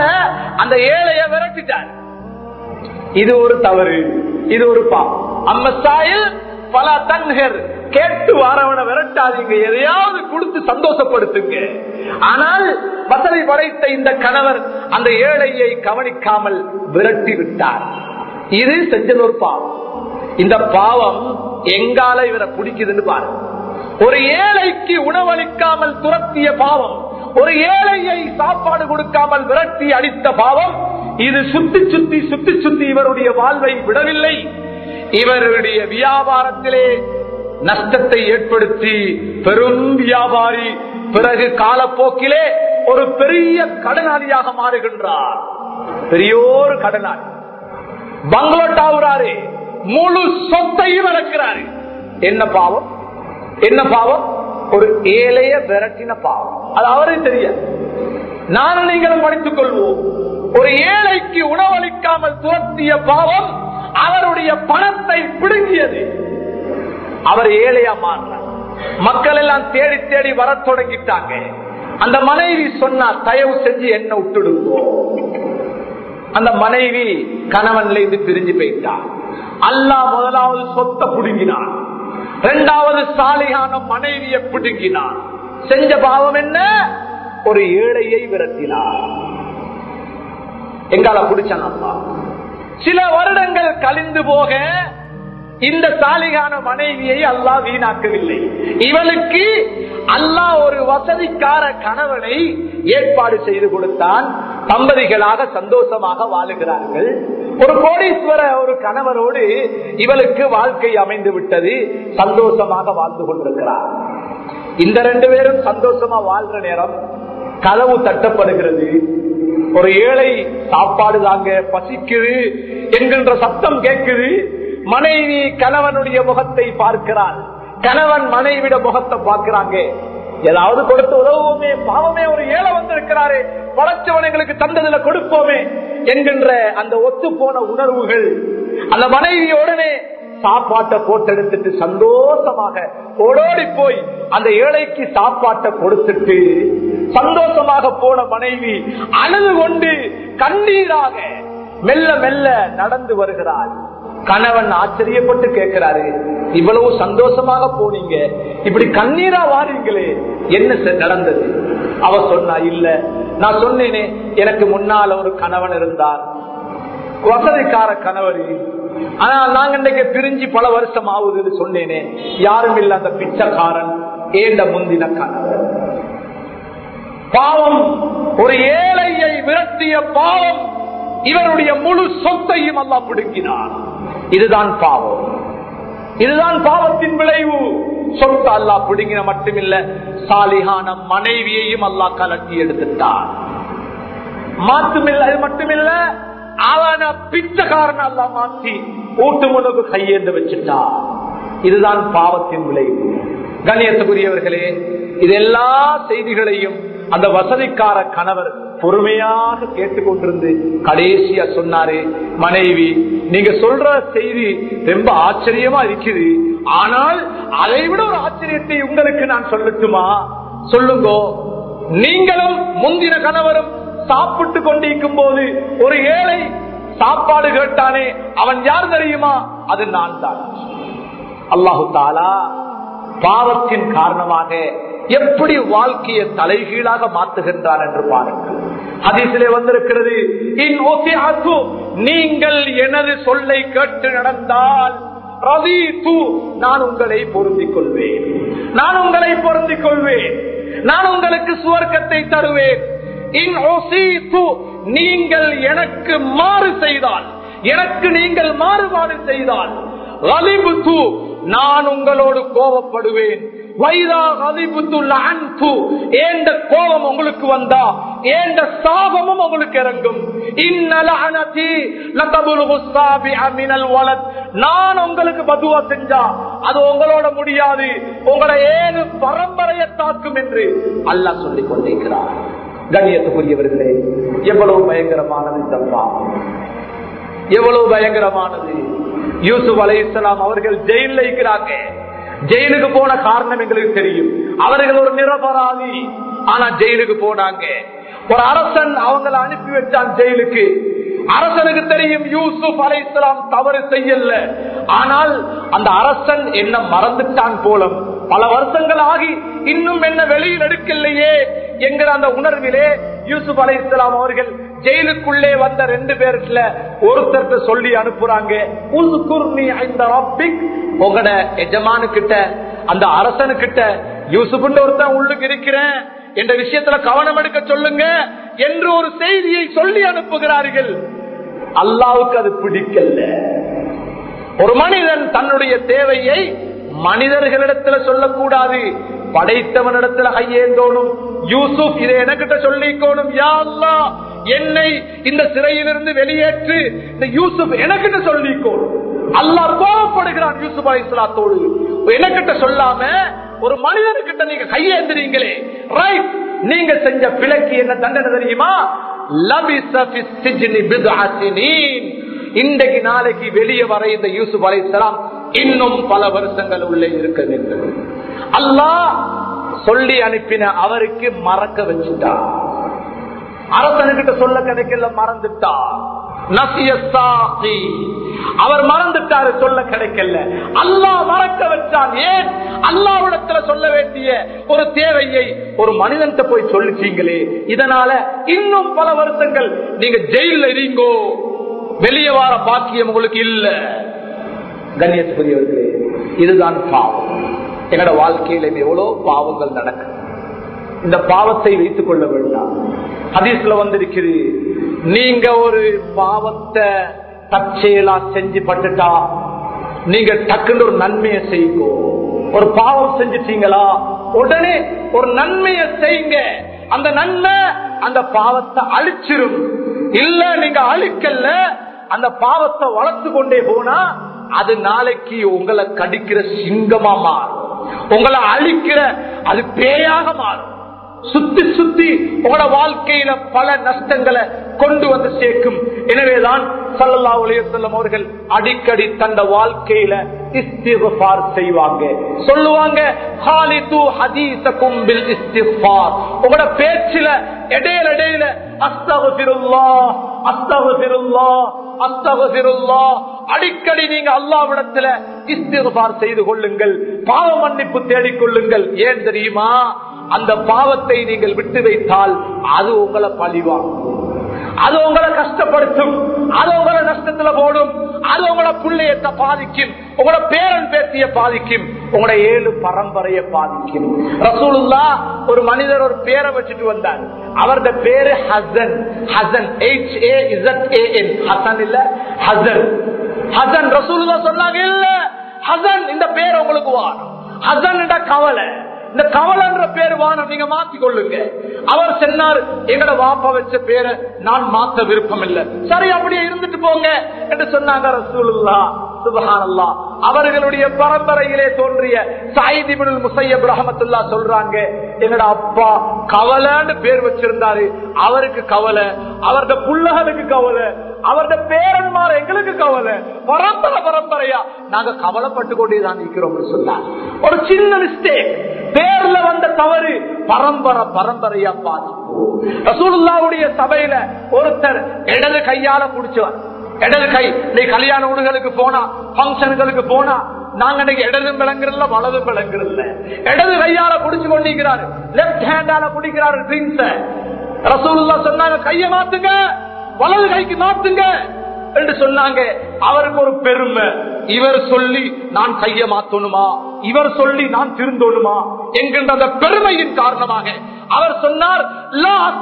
அந்த ஏழைய விரட்டிட்டார். இது ஒரு தவறு இது ஒரு பாவம். அம்மசாயில் பல தன்கர் கேட்டு வாரவனை விரட்டாதீங்க எதையாவது கொடுத்து சந்தோஷப்படுத்துங்க. ஆனால் வசதி படைத்த இந்த கணவர் அந்த ஏழையை கவனிக்காமல் விரட்டி விட்டார். இது செஞ்சது ஒரு பாவம். இந்த பாவம் எங்கால இவரை பிடிக்குதுன்னு பாருங்க ஒரு ஏழைக்கு உணவளிக்காமல் துரத்திய பாவம் ஒரு ஏழையை சாப்பாடு கொடுக்காமல் விரட்டி அடித்த பாவம் இது சுத்தி சுத்தி சுத்தி சுத்தி இவருடைய வாழ்வை விடவில்லை. இவருடைய வியாபாரத்திலே நஷ்டத்தை ஏற்படுத்தி பெரும் வியாபாரி பிறகு காலப்போக்கிலே ஒரு பெரிய கடனாளியாக மாறுகின்றார். பெரியோரு கடனாளி. பங்களோட் ஆகுறாரு முழு சொத்தையும் இழக்கிறாரு. என்ன பாவம்? என்ன பாவம்? ஒரு ஏழைய விரட்டின பாவம். அது அவரே தெரியாது. நானும் நீங்களும் படித்துக் கொள்வோம். ஒரு ஏழைக்கு உணவளிக்காமல் துரத்திய பாவம் அவருடைய பணத்தை பிடுங்கியது. அவர் ஏழையா மாறினார். மக்கள் எல்லாம் தேடி தேடி வர தொடங்கிட்டாங்க. அந்த மனைவி சொன்னா தயவு செஞ்சு என்ன விட்டுடுவோம் அந்த மனைவி கணவன்ல இருந்து பிரிஞ்சு போயிட்டார் அல்லாஹ் முதலாவது சொத்தை புடுங்கினான். இரண்டாவது சாலையான மனைவியை பிடுங்கினான். செஞ்ச பாவம் என்ன? ஒரு ஏழையை விரட்டினார் எங்கால பிடிச்சான் அம்மா சில வருடங்கள் கழிந்து போக இந்த சாலிகான மனைவியை அல்லாஹ் வீணாக்கவில்லை. இவளுக்கு அல்லாஹ் ஒரு வசதிக்கார கணவனை ஏற்பாடு செய்து கொடுத்தான். தம்பதிகளாக சந்தோஷமாக வாழுகிறார்கள். ஒரு கோடீஸ்வர ஒரு கணவரோடு இவளுக்கு வாழ்க்கை அமைந்து விட்டது. சந்தோஷமாக வாழ்ந்து கொண்டிருக்கிறார். இந்த ரெண்டு பேரும் சந்தோஷமா வாழ்ற நேரம் கதவு தட்டப்படுகிறது. ஒரு ஏழை சாப்பாடு தாங்க பசிக்குது என்கின்ற சத்தம் கேட்குது. மனைவி கணவனுடைய முகத்தை பார்க்கிறார் கணவன் மனைவிட முகத்தை பார்க்கிறாங்க. ஏதாவது கொடுத்து உதவுவோமே பாவமே ஒரு ஏழை வந்திருக்கிறாரே படைச்சவன் எங்களுக்கு தந்ததுல கொடுப்போமே என்கின்ற அந்த ஒத்து போன உணர்வுகள் அந்த மனைவியோடனே உடனே சாப்பாட்டை போட்டெடுத்துட்டு சந்தோஷமாக ஓடோடி போய் அந்த ஏழைக்கு சாப்பாட்டை கொடுத்துட்டு சந்தோஷமாக போன மனைவி அழுது கொண்டு கண்ணீராக மெல்ல மெல்ல நடந்து வருகிறாள். கணவன் ஆச்சரியப்பட்டு கேட்கிறாரு இவ்வளவு சந்தோஷமாக போனீங்க இப்படி கண்ணீரா வாரீங்களே என்ன செ- நடந்தது. அவ சொன்னா இல்ல நான் சொன்னேனே எனக்கு முன்னால ஒரு கணவன் இருந்தார். வசதிக்கார கணவர். ஆனா நாங்க இன்றைக்கு பிரிஞ்சு பல வருஷம் ஆகுதுன்னு சொன்னேனே யாரும் இல்ல அந்த பிச்சைக்காரன் ஏண்ட முந்தின கணவர். பாவம் ஒரு ஏழையை விரட்டிய பாவம் இவருடைய முழு சொத்தையும் அல்லா பிடுங்கினார் இதுதான் பாவம். இதுதான் பாவத்தின் விளைவு. சொத்து அல்லா பிடுங்கின மட்டுமில்ல சாலிகான மனைவியையும் அல்லா கலட்டி எடுத்துட்டார் மாத்துமில்ல அது மட்டுமில்ல அவன பிச்சைக்காரன் அல்லா மாத்தி ஊட்டு முனுக்கு கையேந்து வச்சுட்டா இதுதான் பாவத்தின் விளைவு. கண்ணியத்துக்குரியவர்களே இது எல்லா செய்திகளையும் அந்த வசதிக்கார கணவர் பொறுமையாக கேட்டுக்கொண்டிருந்து கடைசியா சொன்னாரு மனைவி நீங்க சொல்ற செய்தி ரொம்ப ஆச்சரியமா இருக்குது. ஆனால் அதை விட ஒரு ஆச்சரியத்தை உங்களுக்கு நான் சொல்லட்டுமா? சொல்லுங்க. நீங்களும் முந்தின கணவரும் சாப்பிட்டு கொண்டிருக்கும் போது ஒரு ஏழை சாப்பாடு கேட்டானே அவன் யார் தெரியுமா? அது நான் தான். அல்லாஹு தாலா பாவத்தின் காரணமாக எப்படி வாழ்க்கையை தலைகீழாக மாற்றுகின்றான் என்று பாருங்கள். அதிசிலே வந்திருக்கிறது இன் நீங்கள் எனது சொல்லை கேட்டு நடந்தால் நான் உங்களை பொருந்திக் கொள்வேன். நான் உங்களை பொருந்திக் கொள்வேன். நான் உங்களுக்கு சுவர்க்கத்தை தருவேன். இன் நீங்கள் எனக்கு மாறு செய்தால் எனக்கு நீங்கள் மாறுபாடு செய்தால் நான் உங்களோடு கோபப்படுவேன் ஏண்ட கோபம் உங்களுக்கு வந்தா ஏண்ட சாபமும் உங்களுக்கு இறங்கும். நான் உங்களுக்கு பதுவா செஞ்சா அது உங்களோட முடியாது. உங்களை ஏழு பரம்பரையை தாக்கும் என்று அல்லாஹ் சொல்லிக் கொண்டிருக்கிறார் கண்ணியத்துக்குரியவர்களே எவ்வளவு பயங்கரமானது இந்த எவ்வளவு பயங்கரமானது. யூசுப் அலை இஸ்லாம் அவர்கள் ஜெயில இருக்கிறாங்க. ஜெயிலுக்கு போன காரணம் எங்களுக்கு தெரியும். அவர்கள் ஒரு நிரபராதி. ஆனா ஜெயிலுக்கு போனாங்க. ஒரு அரசன் அவங்களை அனுப்பி வச்சான் ஜெயிலுக்கு. அரசனுக்கு தெரியும் யூசுப் அலை இஸ்லாம் தவறு செய்யல. ஆனால் அந்த அரசன் என்ன மறந்துட்டான் போலும். பல வருஷங்கள் ஆகி இன்னும் என்ன வெளியில் எடுக்கலையே என்கிற அந்த உணர்விலே யூசுப் அலை இஸ்லாம் அவர்கள் ஜெயிலுக்குள்ளே வந்த ரெண்டு பேர்ல ஒருத்தருக்கு சொல்லி அனுப்புறாங்க. உங்களோட எஜமானு கிட்ட அந்த அரசனு கிட்ட யூசுப்ன்ற ஒருத்தன் உள்ளுக்கு இருக்கிறேன். என்ற விஷயத்துல கவனம் எடுக்க சொல்லுங்க என்று ஒரு செய்தியை சொல்லி அனுப்புகிறார்கள். அல்லாவுக்கு அது பிடிக்கல. ஒரு மனிதன் தன்னுடைய தேவையை மனிதர்களிடத்துல சொல்லக்கூடாது. படைத்தவனிடத்துல கையேந்தோனும் யூசுப் இதை எனக்கிட்ட சொல்லிக்கோணும். யா அல்லா என்னை இந்த சிறையிலிருந்து வெளியேற்று இந்த யூசுப் எனக்கிட்ட சொல்லிக்கோ. அல்லாஹ் கோபப்படுகிறான் யூசுப் அலி இஸ்லாத்தோடு எனக்கிட்ட சொல்லாம ஒரு மனிதனுக்கிட்ட நீங்க கையேந்திரீங்களே ரைட் நீங்க செஞ்ச பிழைக்கு என்ன தண்டனை தெரியுமா? இன்றைக்கு நாளைக்கு வெளியே வர இந்த யூசுப் அலை இன்னும் பல வருஷங்கள் உள்ளே இருக்க வேண்டும். அல்லாஹ் சொல்லி அனுப்பின அவருக்கு மறக்க வச்சுட்டா. அரசனுக்கிட்ட சொல்ல கிடைக்கல மறந்துட்டா. அவர் மறந்துட்டாரு சொல்ல கிடைக்கல அல்லாஹ் மறக்க வச்சான். ஏன்? அல்லாவிடத்துல சொல்ல வேண்டிய ஒரு தேவையை ஒரு மனிதன் போய் சொல்லிச்சீங்களே இதனால இன்னும் பல வருஷங்கள் நீங்க ஜெயில இருங்கோ வெளியே வார பாக்கியம் உங்களுக்கு இல்ல. கண்ணியத்துக்குரியவர்களே இதுதான் பாவம். என்னோட வாழ்க்கையில எவ்வளவு பாவங்கள் நடக்கும் இந்த பாவத்தை வைத்துக் கொள்ள வேண்டாம். ஹதீஸ்ல வந்திருக்குது நீங்க ஒரு பாவத்தை தற்செயலா செஞ்சு பட்டுட்டா நீங்க டக்குன்னு ஒரு நன்மையை செய்யுங்க. ஒரு பாவம் செஞ்சுட்டீங்களா உடனே ஒரு நன்மையை செய்யுங்க. அந்த நன்மை அந்த பாவத்தை அழிச்சிரும். இல்ல நீங்க அழிக்கல அந்த பாவத்தை வளர்த்து கொண்டே போனா அது நாளைக்கு உங்களை கடிக்கிற சிங்கமா மாறும். உங்களை அழிக்கிற அது பேயாக மாறும். சுத்தி சுத்தி உங்களோட வாழ்க்கையில பல நஷ்டங்களை கொண்டு வந்து சேர்க்கும். எனவேதான் சல்லல்லா உலகம் அவர்கள் அடிக்கடி தந்த வாழ்க்கையில இஸ்திஃபார் செய்வாங்க. சொல்லுவாங்க ஹாலிது ஹதீசக்கும் பில் இஸ்திஃபார். உங்களோட பேச்சில இடையில இடையில அஸ்தகுல்லா அஸ்தகுல்லா அஸ்தகுல்லா அடிக்கடி நீங்க அல்லாவிடத்துல இஸ்திஃபார் செய்து கொள்ளுங்கள். பாவ மன்னிப்பு தேடிக் கொள்ளுங்கள். ஏன் தெரியுமா? அந்த பாவத்தை நீங்கள் விட்டு வைத்தால் அது உங்களை பழிவாகும் அது உங்களை கஷ்டப்படுத்தும். அது உங்களை நஷ்டத்துல போடும். அது உங்களை பிள்ளையத்தை பாதிக்கும். உங்களோட பேரன் பேத்திய பாதிக்கும். உங்களோட ஏழு பரம்பரையை பாதிக்கும். ரசூலுல்லா ஒரு மனிதர் ஒரு பேரை வச்சுட்டு வந்தார். அவருடைய பேரு Hasan. Hasan. H A Z A N Hasan இல்ல ஹசன். ஹசன் ரசூலுல்லா சொன்னாங்க இல்ல ஹசன் இந்த பேர் உங்களுக்கு வாரம். ஹசன் கவலை. இந்த கவலன்ற பேர் வானம் நீங்க மாத்திக் கொள்ளுங்க. அவர் சொன்னார் எங்கட வாப்பா வச்ச பேரை நான் மாத்த விருப்பம் இல்லை சரி அப்படியே இருந்துட்டு போங்க என்று சொன்னாங்க ரசூலுல்லா சுபஹானல்லா அவர்களுடைய பரம்பரையிலே தோன்றிய சாயிதிபுல் முசையப் ரஹமத்துல்லா சொல்றாங்க என்னோட அப்பா கவலைன்னு பேர் வச்சிருந்தாரு. அவருக்கு கவலை அவரது புள்ளகளுக்கு கவலை அவரது பேரன்மார் எங்களுக்கு கவலை. பரம்பரை பரம்பரையா? நாங்க கவலைப்பட்டு கொண்டேதான் நிற்கிறோம் சொன்னார் ஒரு சின்ன மிஸ்டேக் பேர்ல வந்த தவறு பரம்பரை பரம்பரையா பாதிக்கும். ரசூலுல்லாவுடைய சபையில ஒருத்தர் இடது கையால குடிச்சவர் இடது கை. நீ கல்யாண வீடுகளுக்கு போனா பங்கனுக்கு போனா நாங்க இன்னைக்கு இடதும் விளங்குறதுல வலதும் விளங்குறதுல இடது கையால புடிச்சு கொண்டிருக்கிறாரு. லெப்ட் ஹேண்டால குடிக்கிறாரு ட்ரிங்க்ஸ் ரசூலுல்லா சொன்னாங்க கையை மாத்துங்க வலது கைக்கு மாத்துங்க. என்று சொன்னாங்க. அவருக்கு ஒரு பெருமை. இவர் சொல்லி நான் கைய மாத்தணுமா? இவர் சொல்லி நான் திருந்தோணுமா? என்கின்ற அந்த பெருமையின் காரணமாக அவர் சொன்னார் "லா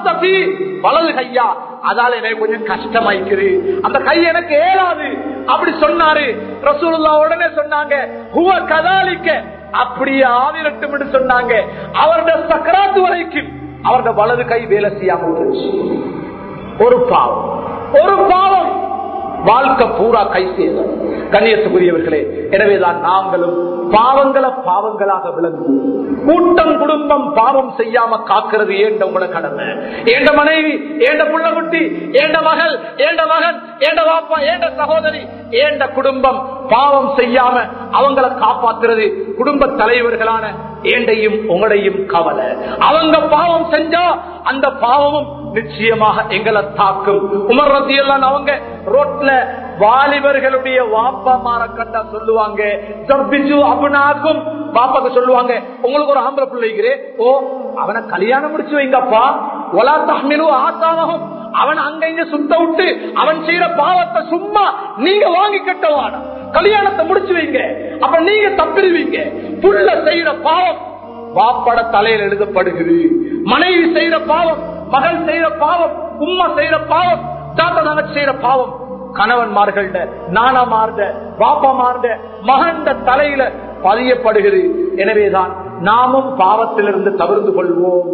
வலது கையா? அதால எனக்கு கொஞ்சம் கஷ்டமாய்க்குது. அந்த கை எனக்கு ஏறாது அப்படி சொன்னாரு. ரசூலுல்லா உடனே சொன்னாங்க "ஹுவ கதாலிக்க", அப்படியே ஆவிரட்டும் என்று சொன்னாங்க. அவருடைய சக்கராத்து வரைக்கும் அவருடைய வலது கை வேலை செய்யாமல் ஒரு பாவம். ஒரு பாவம். வாழ்க்கை பூரா கை செய்தோம் கண்ணியத்துக்குரியவர்களே எனவேதான் நாங்களும் பாவங்களை பாவங்களாக விளங்குவோம். கூட்டம் குடும்பம் பாவம் செய்யாம காக்கிறது ஏண்ட உங்களை கடமை? ஏண்ட மனைவி ஏண்ட புள்ள குட்டி ஏண்ட மகள் ஏண்ட மகன் ஏண்ட வாப்பா ஏண்ட சகோதரி? ஏண்ட குடும்பம் பாவம் செய்யாம அவங்களை காப்பாத்துறது குடும்ப தலைவர்களான ஏண்டையும் உங்களையும் கவலை. அவங்க பாவம் செஞ்சா அந்த பாவமும் நிச்சயமாக எங்களை தாக்கும். உமர் ரத்தியெல்லாம் அவங்க ரோட்ல வாலிபர்களுடைய வாப்பா மாற கண்டா சொல்லுவாங்க "ஜர்பிஜு அபுனாக்கும்" பாப்பாக்கு சொல்லுவாங்க உங்களுக்கு ஒரு ஆம்பளை பிள்ளைகிறே ஓ அவனை கல்யாணம் முடிச்சு வைங்கப்பா. ஒலா தஹ்மிலு ஆசானகும் அவன் அங்க இங்க சுத்த விட்டு அவன் செய்யற பாவத்தை சும்மா நீங்க வாங்கி கட்டவான. கல்யாணத்தை முடிச்சு வைங்க. அப்ப நீங்க தப்பிடுவீங்க. புள்ள செய்யற பாவம் வாப்பட தலையில் எழுதப்படுகிறது. மனைவி செய்யற பாவம் மகள் செய்யற பாவம் உம்மா செய்யற பாவம் தாத்தா நாங்க செய்யற பாவம். கணவன்மார்கள்ட நாணமார்ந்த பாப்பமார்ந்த மகண்ட தலையில பதியப்படுகிறது. எனவேதான் நாமும் பாவத்திலிருந்து தவிர்த்து கொள்வோம்.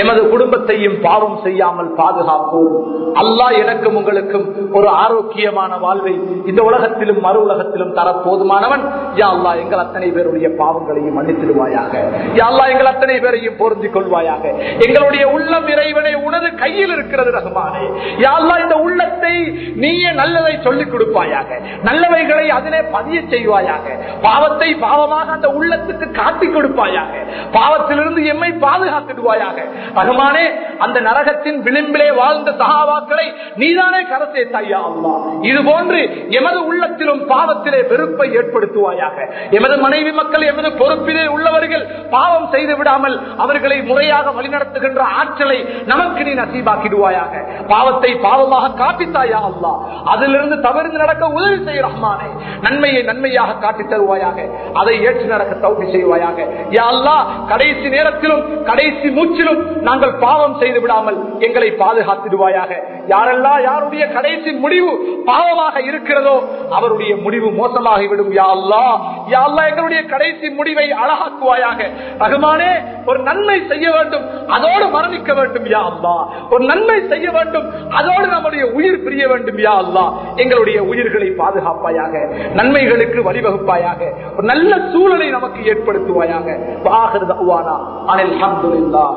எமது குடும்பத்தையும் பாவம் செய்யாமல் பாதுகாப்போம். அல்லாஹ் எனக்கும் உங்களுக்கும் ஒரு ஆரோக்கியமான வாழ்வை இந்த உலகத்திலும் மறு உலகத்திலும் தர போதுமானவன் யா அல்லா எங்கள் அத்தனை பேருடைய பாவங்களையும் மன்னித்திடுவாயாக. யா அல்லா எங்கள் அத்தனை பேரையும் பொருந்திக் கொள்வாயாக எங்களுடைய உள்ளம் இறைவனை உனது கையில் இருக்கிறது ரகுமானே யா அல்லா இந்த உள்ளத்தை நீயே நல்லதை சொல்லிக் கொடுப்பாயாக. நல்லவைகளை அதிலே பதிய செய்வாயாக. பாவத்தை பாவமாக அந்த உள்ளத்துக்கு காட்டி கொடுப்பாயாக. பாவத்திலிருந்து எம்மை பாதுகாத்துடுவாயாக. ரஹ்மானே அந்த நரகத்தின் விளிம்பிலே வாழ்ந்த சகாவாக்களை நீதானே கரசே தாயா அல்லா இது போன்று எமது உள்ளத்திலும் பாவத்திலே வெறுப்பை ஏற்படுத்துவாயாக. எமது மனைவி மக்கள் எமது பொறுப்பிலே உள்ளவர்கள் பாவம் செய்து விடாமல் அவர்களை முறையாக வழிநடத்துகின்ற ஆற்றலை நமக்கு நீ நசீபாக்கிடுவாயாக. பாவத்தை பாவமாக காப்பித்தாய் அல்லா அதிலிருந்து தவிர்த்து நடக்க உதவி செய்ய ரஹ்மானே. நன்மையை நன்மையாக காட்டி தருவாயாக. அதை ஏற்று நடக்க தௌட்டி செய்வாயாக. யா அல்லா கடைசி நேரத்திலும் கடைசி மூச்சிலும் நாங்கள் பாவம் செய்து விடாமல் எங்களை பாதுகாத்திடுவாயாக. யாரெல்லாம் யாருடைய கடைசி முடிவு பாவமாக இருக்கிறதோ அவருடைய முடிவு மோசமாகிவிடும். யா அல்லாஹ் யா எங்களுடைய கடைசி முடிவை அழகாக்குவாயாக. ரகுமானே ஒரு நன்மை செய்ய வேண்டும் அதோடு மரணிக்க வேண்டும் யா அல்லாஹ் ஒரு நன்மை செய்ய வேண்டும் அதோடு நம்முடைய உயிர் பிரிய வேண்டும் யா அல்லாஹ் எங்களுடைய உயிர்களை பாதுகாப்பாயாக நன்மைகளுக்கு வழிவகுப்பாயாக ஒரு நல்ல சூழலை நமக்கு ஏற்படுத்துவாயாக. வாஹிர் தஅவானா. அனில் ஹம்துலில்லாஹ்.